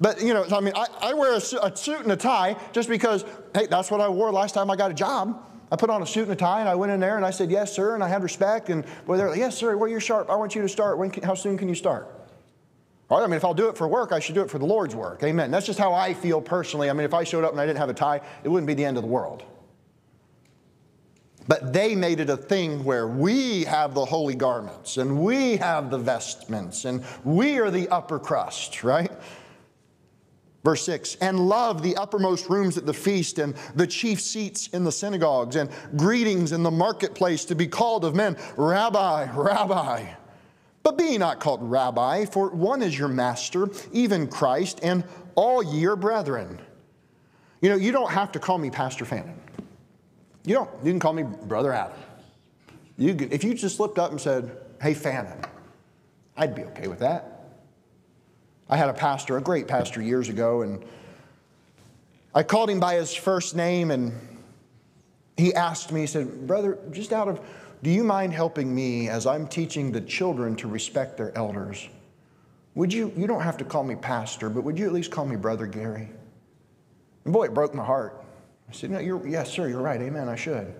But, you know, I mean, I, I wear a, a suit and a tie just because, hey, that's what I wore last time I got a job. I put on a suit and a tie and I went in there and I said, yes, sir. And I had respect. And well, they're like, yes, sir, well, you're sharp. I want you to start. When, how soon can you start? All right, I mean, if I'll do it for work, I should do it for the Lord's work. Amen. That's just how I feel personally. I mean, if I showed up and I didn't have a tie, it wouldn't be the end of the world. But they made it a thing where we have the holy garments and we have the vestments and we are the upper crust, right? Verse 6 And love the uppermost rooms at the feast, and the chief seats in the synagogues, and greetings in the marketplace to be called of men, Rabbi, Rabbi. But be not called Rabbi, for one is your master, even Christ, and all ye are brethren. You know, you don't have to call me Pastor Fannin. You don't. You can call me Brother Adam. You, can, if you just slipped up and said, Hey, Fannin, I'd be okay with that. I had a pastor, a great pastor years ago, and I called him by his first name and he asked me, he said, Brother, just out of, do you mind helping me as I'm teaching the children to respect their elders? Would you, you don't have to call me pastor, but would you at least call me Brother Gary? And boy, it broke my heart. I said, no, you're, yes, sir, you're right. Amen, I should.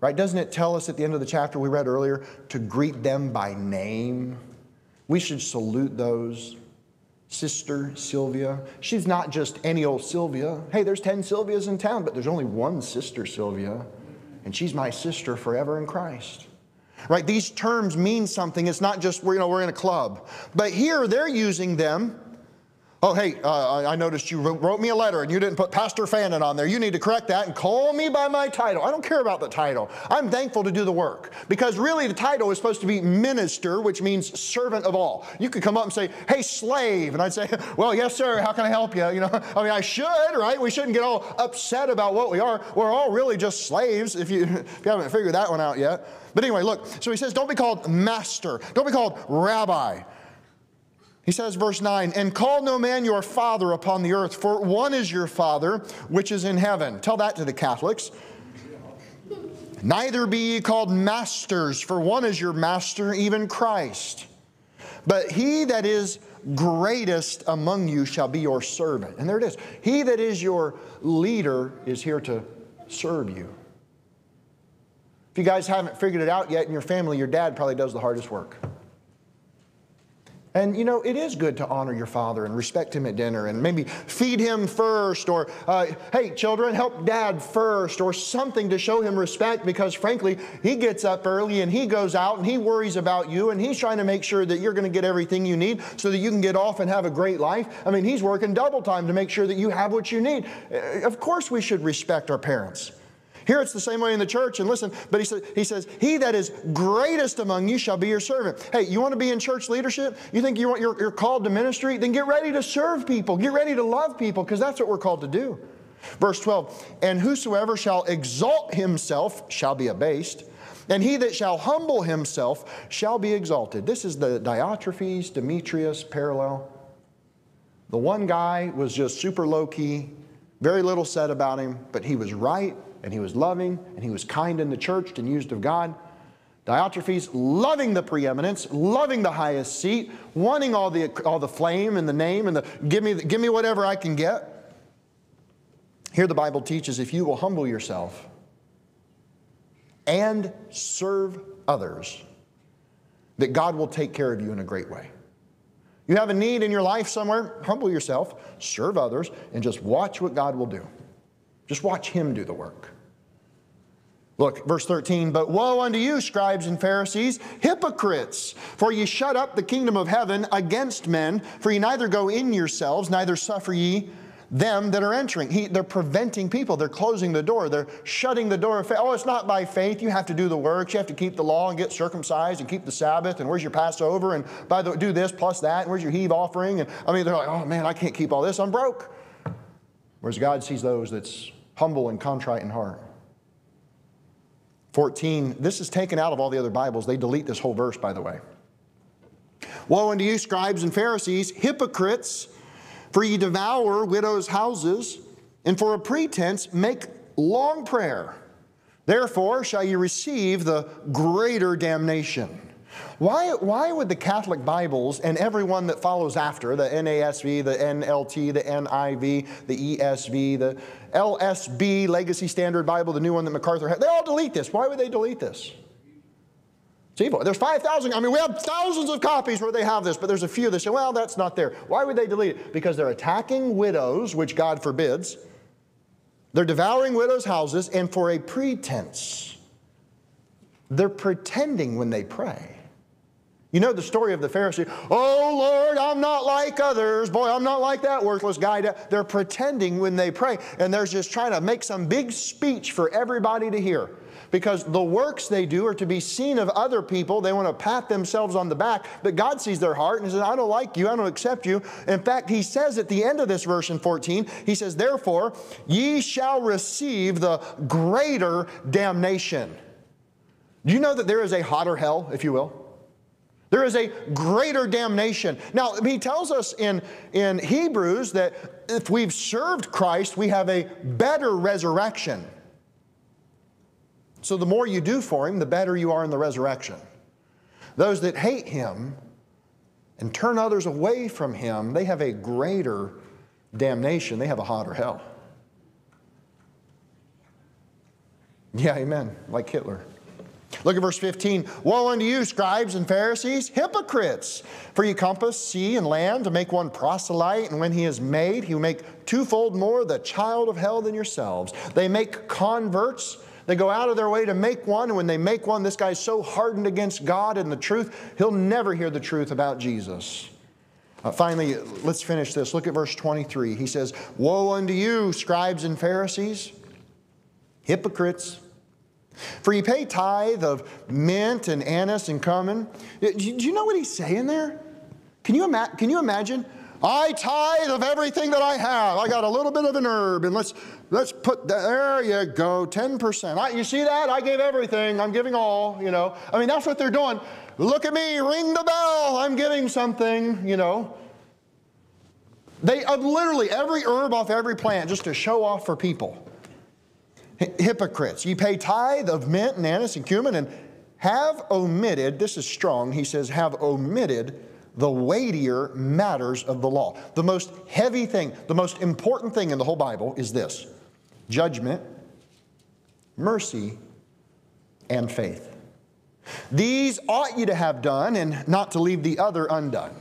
Right? Doesn't it tell us at the end of the chapter we read earlier to greet them by name? We should salute those. Sister Sylvia. She's not just any old Sylvia. Hey, there's 10 Sylvias in town, but there's only one Sister Sylvia, and she's my sister forever in Christ. Right? These terms mean something. It's not just, you know, we're in a club. But here they're using them Oh, hey, uh, I noticed you wrote me a letter and you didn't put Pastor Fannin on there. You need to correct that and call me by my title. I don't care about the title. I'm thankful to do the work because really the title is supposed to be minister, which means servant of all. You could come up and say, hey, slave. And I'd say, well, yes, sir. How can I help you? You know, I mean, I should, right? We shouldn't get all upset about what we are. We're all really just slaves if you, if you haven't figured that one out yet. But anyway, look, so he says, don't be called master. Don't be called rabbi. He says, verse 9, and call no man your father upon the earth, for one is your father which is in heaven. Tell that to the Catholics. Neither be ye called masters, for one is your master, even Christ. But he that is greatest among you shall be your servant. And there it is. He that is your leader is here to serve you. If you guys haven't figured it out yet in your family, your dad probably does the hardest work. And you know, it is good to honor your father and respect him at dinner and maybe feed him first, or uh, hey, children, help dad first, or something to show him respect because frankly, he gets up early and he goes out and he worries about you and he's trying to make sure that you're going to get everything you need so that you can get off and have a great life. I mean, he's working double time to make sure that you have what you need. Uh, of course, we should respect our parents. Here it's the same way in the church. And listen, but he, said, he says, He that is greatest among you shall be your servant. Hey, you want to be in church leadership? You think you want, you're, you're called to ministry? Then get ready to serve people. Get ready to love people because that's what we're called to do. Verse 12, and whosoever shall exalt himself shall be abased, and he that shall humble himself shall be exalted. This is the Diotrephes, Demetrius parallel. The one guy was just super low key, very little said about him, but he was right and he was loving and he was kind in the church and used of God. Diotrephes, loving the preeminence, loving the highest seat, wanting all the, all the flame and the name and the give me, give me whatever I can get. Here the Bible teaches if you will humble yourself and serve others, that God will take care of you in a great way. You have a need in your life somewhere, humble yourself, serve others, and just watch what God will do. Just watch him do the work. Look, verse 13, but woe unto you, scribes and Pharisees, hypocrites! For ye shut up the kingdom of heaven against men, for ye neither go in yourselves, neither suffer ye them that are entering. He, they're preventing people. They're closing the door. They're shutting the door of faith. Oh, it's not by faith. You have to do the works. You have to keep the law and get circumcised and keep the Sabbath. And where's your Passover? And by the way, do this plus that. And where's your heave offering? And I mean, they're like, oh man, I can't keep all this. I'm broke. Whereas God sees those that's humble and contrite in heart. 14, this is taken out of all the other Bibles. They delete this whole verse, by the way. Woe unto you, scribes and Pharisees, hypocrites, for ye devour widows' houses, and for a pretense make long prayer. Therefore shall ye receive the greater damnation. Why, why would the Catholic Bibles and everyone that follows after, the NASB, the NLT, the NIV, the ESV, the LSB, Legacy Standard Bible, the new one that MacArthur had, they all delete this. Why would they delete this? It's evil. There's 5,000, I mean, we have thousands of copies where they have this, but there's a few that say, well, that's not there. Why would they delete it? Because they're attacking widows, which God forbids. They're devouring widows' houses, and for a pretense. They're pretending when they pray. You know the story of the Pharisee. Oh Lord, I'm not like others. Boy, I'm not like that worthless guy. They're pretending when they pray, and they're just trying to make some big speech for everybody to hear. Because the works they do are to be seen of other people. They want to pat themselves on the back, but God sees their heart and says, I don't like you, I don't accept you. In fact, He says at the end of this verse in 14, He says, Therefore, ye shall receive the greater damnation. Do you know that there is a hotter hell, if you will? There is a greater damnation. Now, he tells us in, in Hebrews that if we've served Christ, we have a better resurrection. So the more you do for him, the better you are in the resurrection. Those that hate him and turn others away from him, they have a greater damnation. They have a hotter hell. Yeah, amen, like Hitler. Look at verse 15. Woe unto you, scribes and Pharisees, hypocrites! For you compass sea and land to make one proselyte, and when he is made, he will make twofold more the child of hell than yourselves. They make converts. They go out of their way to make one, and when they make one, this guy's so hardened against God and the truth, he'll never hear the truth about Jesus. Uh, finally, let's finish this. Look at verse 23. He says, Woe unto you, scribes and Pharisees, hypocrites! For you pay tithe of mint and anise and cumin. Do you know what he's saying there? Can you, ima- can you imagine? I tithe of everything that I have. I got a little bit of an herb, and let's let's put that, there you go, 10%. I, you see that? I gave everything. I'm giving all, you know. I mean, that's what they're doing. Look at me, ring the bell. I'm giving something, you know. They uh, literally every herb off every plant just to show off for people hypocrites. You pay tithe of mint and anise and cumin and have omitted, this is strong, he says, have omitted the weightier matters of the law. The most heavy thing, the most important thing in the whole Bible is this judgment, mercy, and faith. These ought you to have done and not to leave the other undone.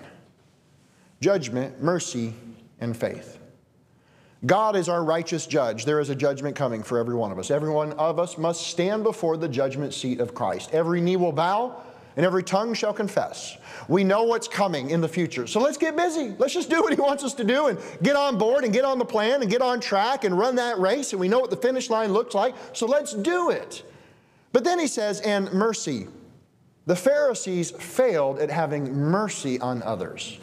judgment, mercy, and faith. God is our righteous judge. There is a judgment coming for every one of us. Every one of us must stand before the judgment seat of Christ. Every knee will bow and every tongue shall confess. We know what's coming in the future. So let's get busy. Let's just do what He wants us to do and get on board and get on the plan and get on track and run that race. And we know what the finish line looks like. So let's do it. But then He says, and mercy. The Pharisees failed at having mercy on others.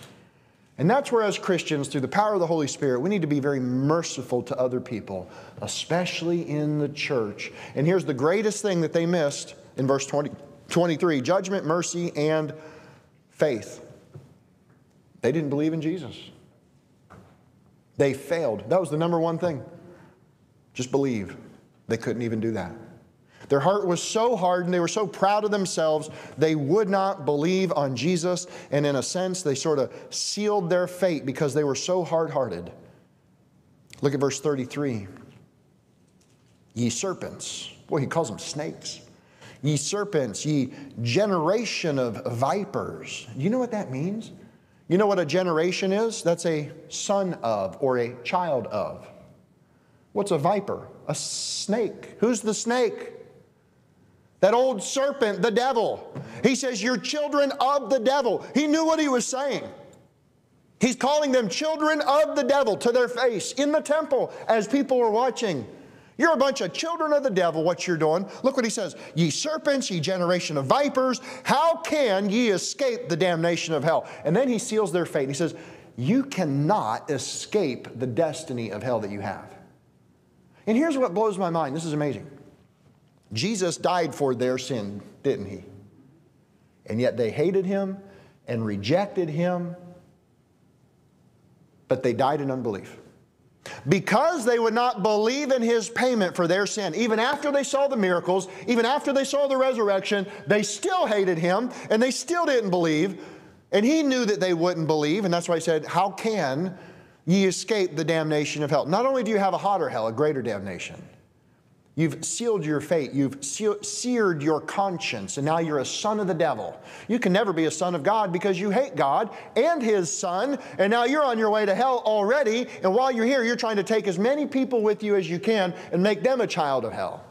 And that's where, as Christians, through the power of the Holy Spirit, we need to be very merciful to other people, especially in the church. And here's the greatest thing that they missed in verse 20, 23 judgment, mercy, and faith. They didn't believe in Jesus. They failed. That was the number one thing. Just believe. They couldn't even do that. Their heart was so hardened, they were so proud of themselves, they would not believe on Jesus. And in a sense, they sort of sealed their fate because they were so hard hearted. Look at verse 33. Ye serpents. Boy, he calls them snakes. Ye serpents, ye generation of vipers. Do you know what that means? You know what a generation is? That's a son of or a child of. What's a viper? A snake. Who's the snake? That old serpent, the devil. He says, You're children of the devil. He knew what he was saying. He's calling them children of the devil to their face in the temple as people were watching. You're a bunch of children of the devil, what you're doing. Look what he says Ye serpents, ye generation of vipers, how can ye escape the damnation of hell? And then he seals their fate. He says, You cannot escape the destiny of hell that you have. And here's what blows my mind this is amazing. Jesus died for their sin, didn't he? And yet they hated him and rejected him, but they died in unbelief. Because they would not believe in his payment for their sin, even after they saw the miracles, even after they saw the resurrection, they still hated him and they still didn't believe. And he knew that they wouldn't believe, and that's why he said, How can ye escape the damnation of hell? Not only do you have a hotter hell, a greater damnation. You've sealed your fate. You've seared your conscience, and now you're a son of the devil. You can never be a son of God because you hate God and His Son, and now you're on your way to hell already. And while you're here, you're trying to take as many people with you as you can and make them a child of hell.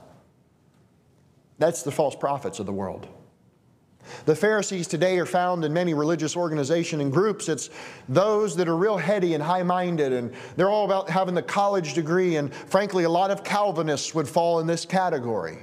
That's the false prophets of the world. The Pharisees today are found in many religious organizations and groups. It's those that are real heady and high minded, and they're all about having the college degree. And frankly, a lot of Calvinists would fall in this category.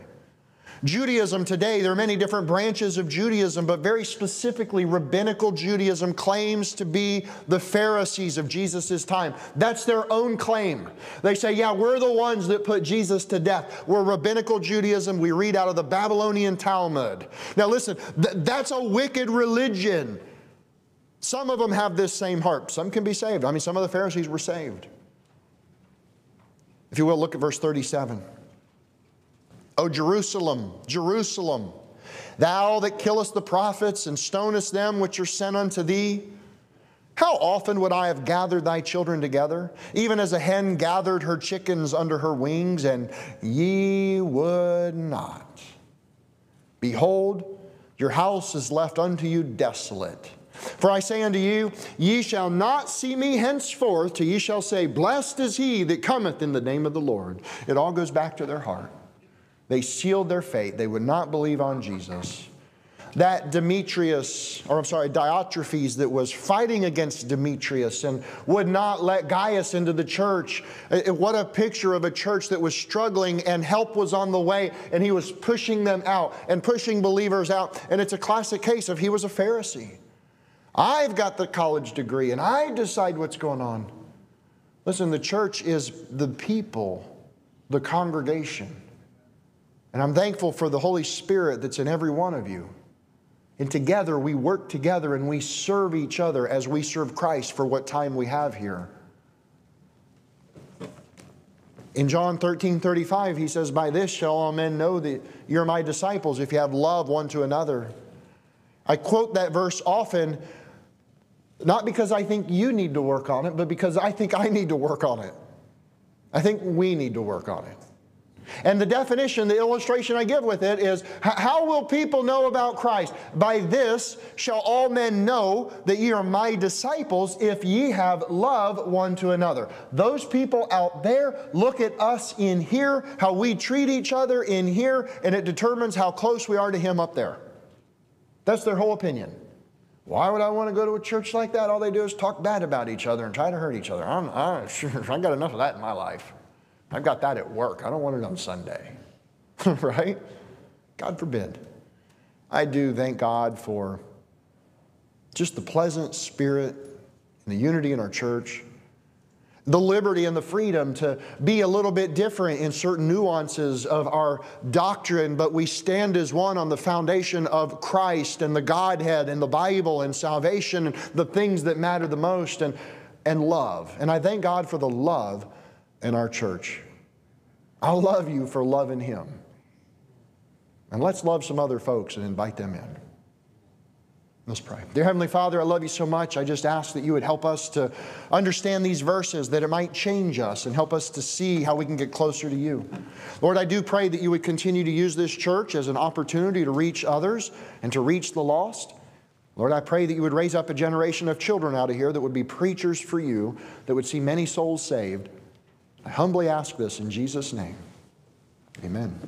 Judaism today, there are many different branches of Judaism, but very specifically, rabbinical Judaism claims to be the Pharisees of Jesus' time. That's their own claim. They say, yeah, we're the ones that put Jesus to death. We're rabbinical Judaism. We read out of the Babylonian Talmud. Now, listen, th- that's a wicked religion. Some of them have this same heart. Some can be saved. I mean, some of the Pharisees were saved. If you will, look at verse 37. O Jerusalem, Jerusalem, thou that killest the prophets and stonest them which are sent unto thee, how often would I have gathered thy children together, even as a hen gathered her chickens under her wings, and ye would not? Behold, your house is left unto you desolate. For I say unto you, ye shall not see me henceforth, till ye shall say, Blessed is he that cometh in the name of the Lord. It all goes back to their heart. They sealed their fate. They would not believe on Jesus. That Demetrius, or I'm sorry, Diotrephes, that was fighting against Demetrius and would not let Gaius into the church. What a picture of a church that was struggling and help was on the way and he was pushing them out and pushing believers out. And it's a classic case of he was a Pharisee. I've got the college degree and I decide what's going on. Listen, the church is the people, the congregation. And I'm thankful for the Holy Spirit that's in every one of you. And together we work together and we serve each other as we serve Christ for what time we have here. In John 13 35, he says, By this shall all men know that you're my disciples if you have love one to another. I quote that verse often, not because I think you need to work on it, but because I think I need to work on it. I think we need to work on it. And the definition, the illustration I give with it is how will people know about Christ? By this shall all men know that ye are my disciples if ye have love one to another. Those people out there look at us in here, how we treat each other in here, and it determines how close we are to Him up there. That's their whole opinion. Why would I want to go to a church like that? All they do is talk bad about each other and try to hurt each other. I'm, I'm sure I got enough of that in my life. I've got that at work. I don't want it on Sunday. right? God forbid. I do thank God for just the pleasant spirit and the unity in our church the liberty and the freedom to be a little bit different in certain nuances of our doctrine, but we stand as one on the foundation of Christ and the Godhead and the Bible and salvation and the things that matter the most and, and love. And I thank God for the love in our church. I love you for loving Him. And let's love some other folks and invite them in. Let's pray. Dear Heavenly Father, I love you so much. I just ask that you would help us to understand these verses, that it might change us and help us to see how we can get closer to you. Lord, I do pray that you would continue to use this church as an opportunity to reach others and to reach the lost. Lord, I pray that you would raise up a generation of children out of here that would be preachers for you, that would see many souls saved. I humbly ask this in Jesus' name. Amen.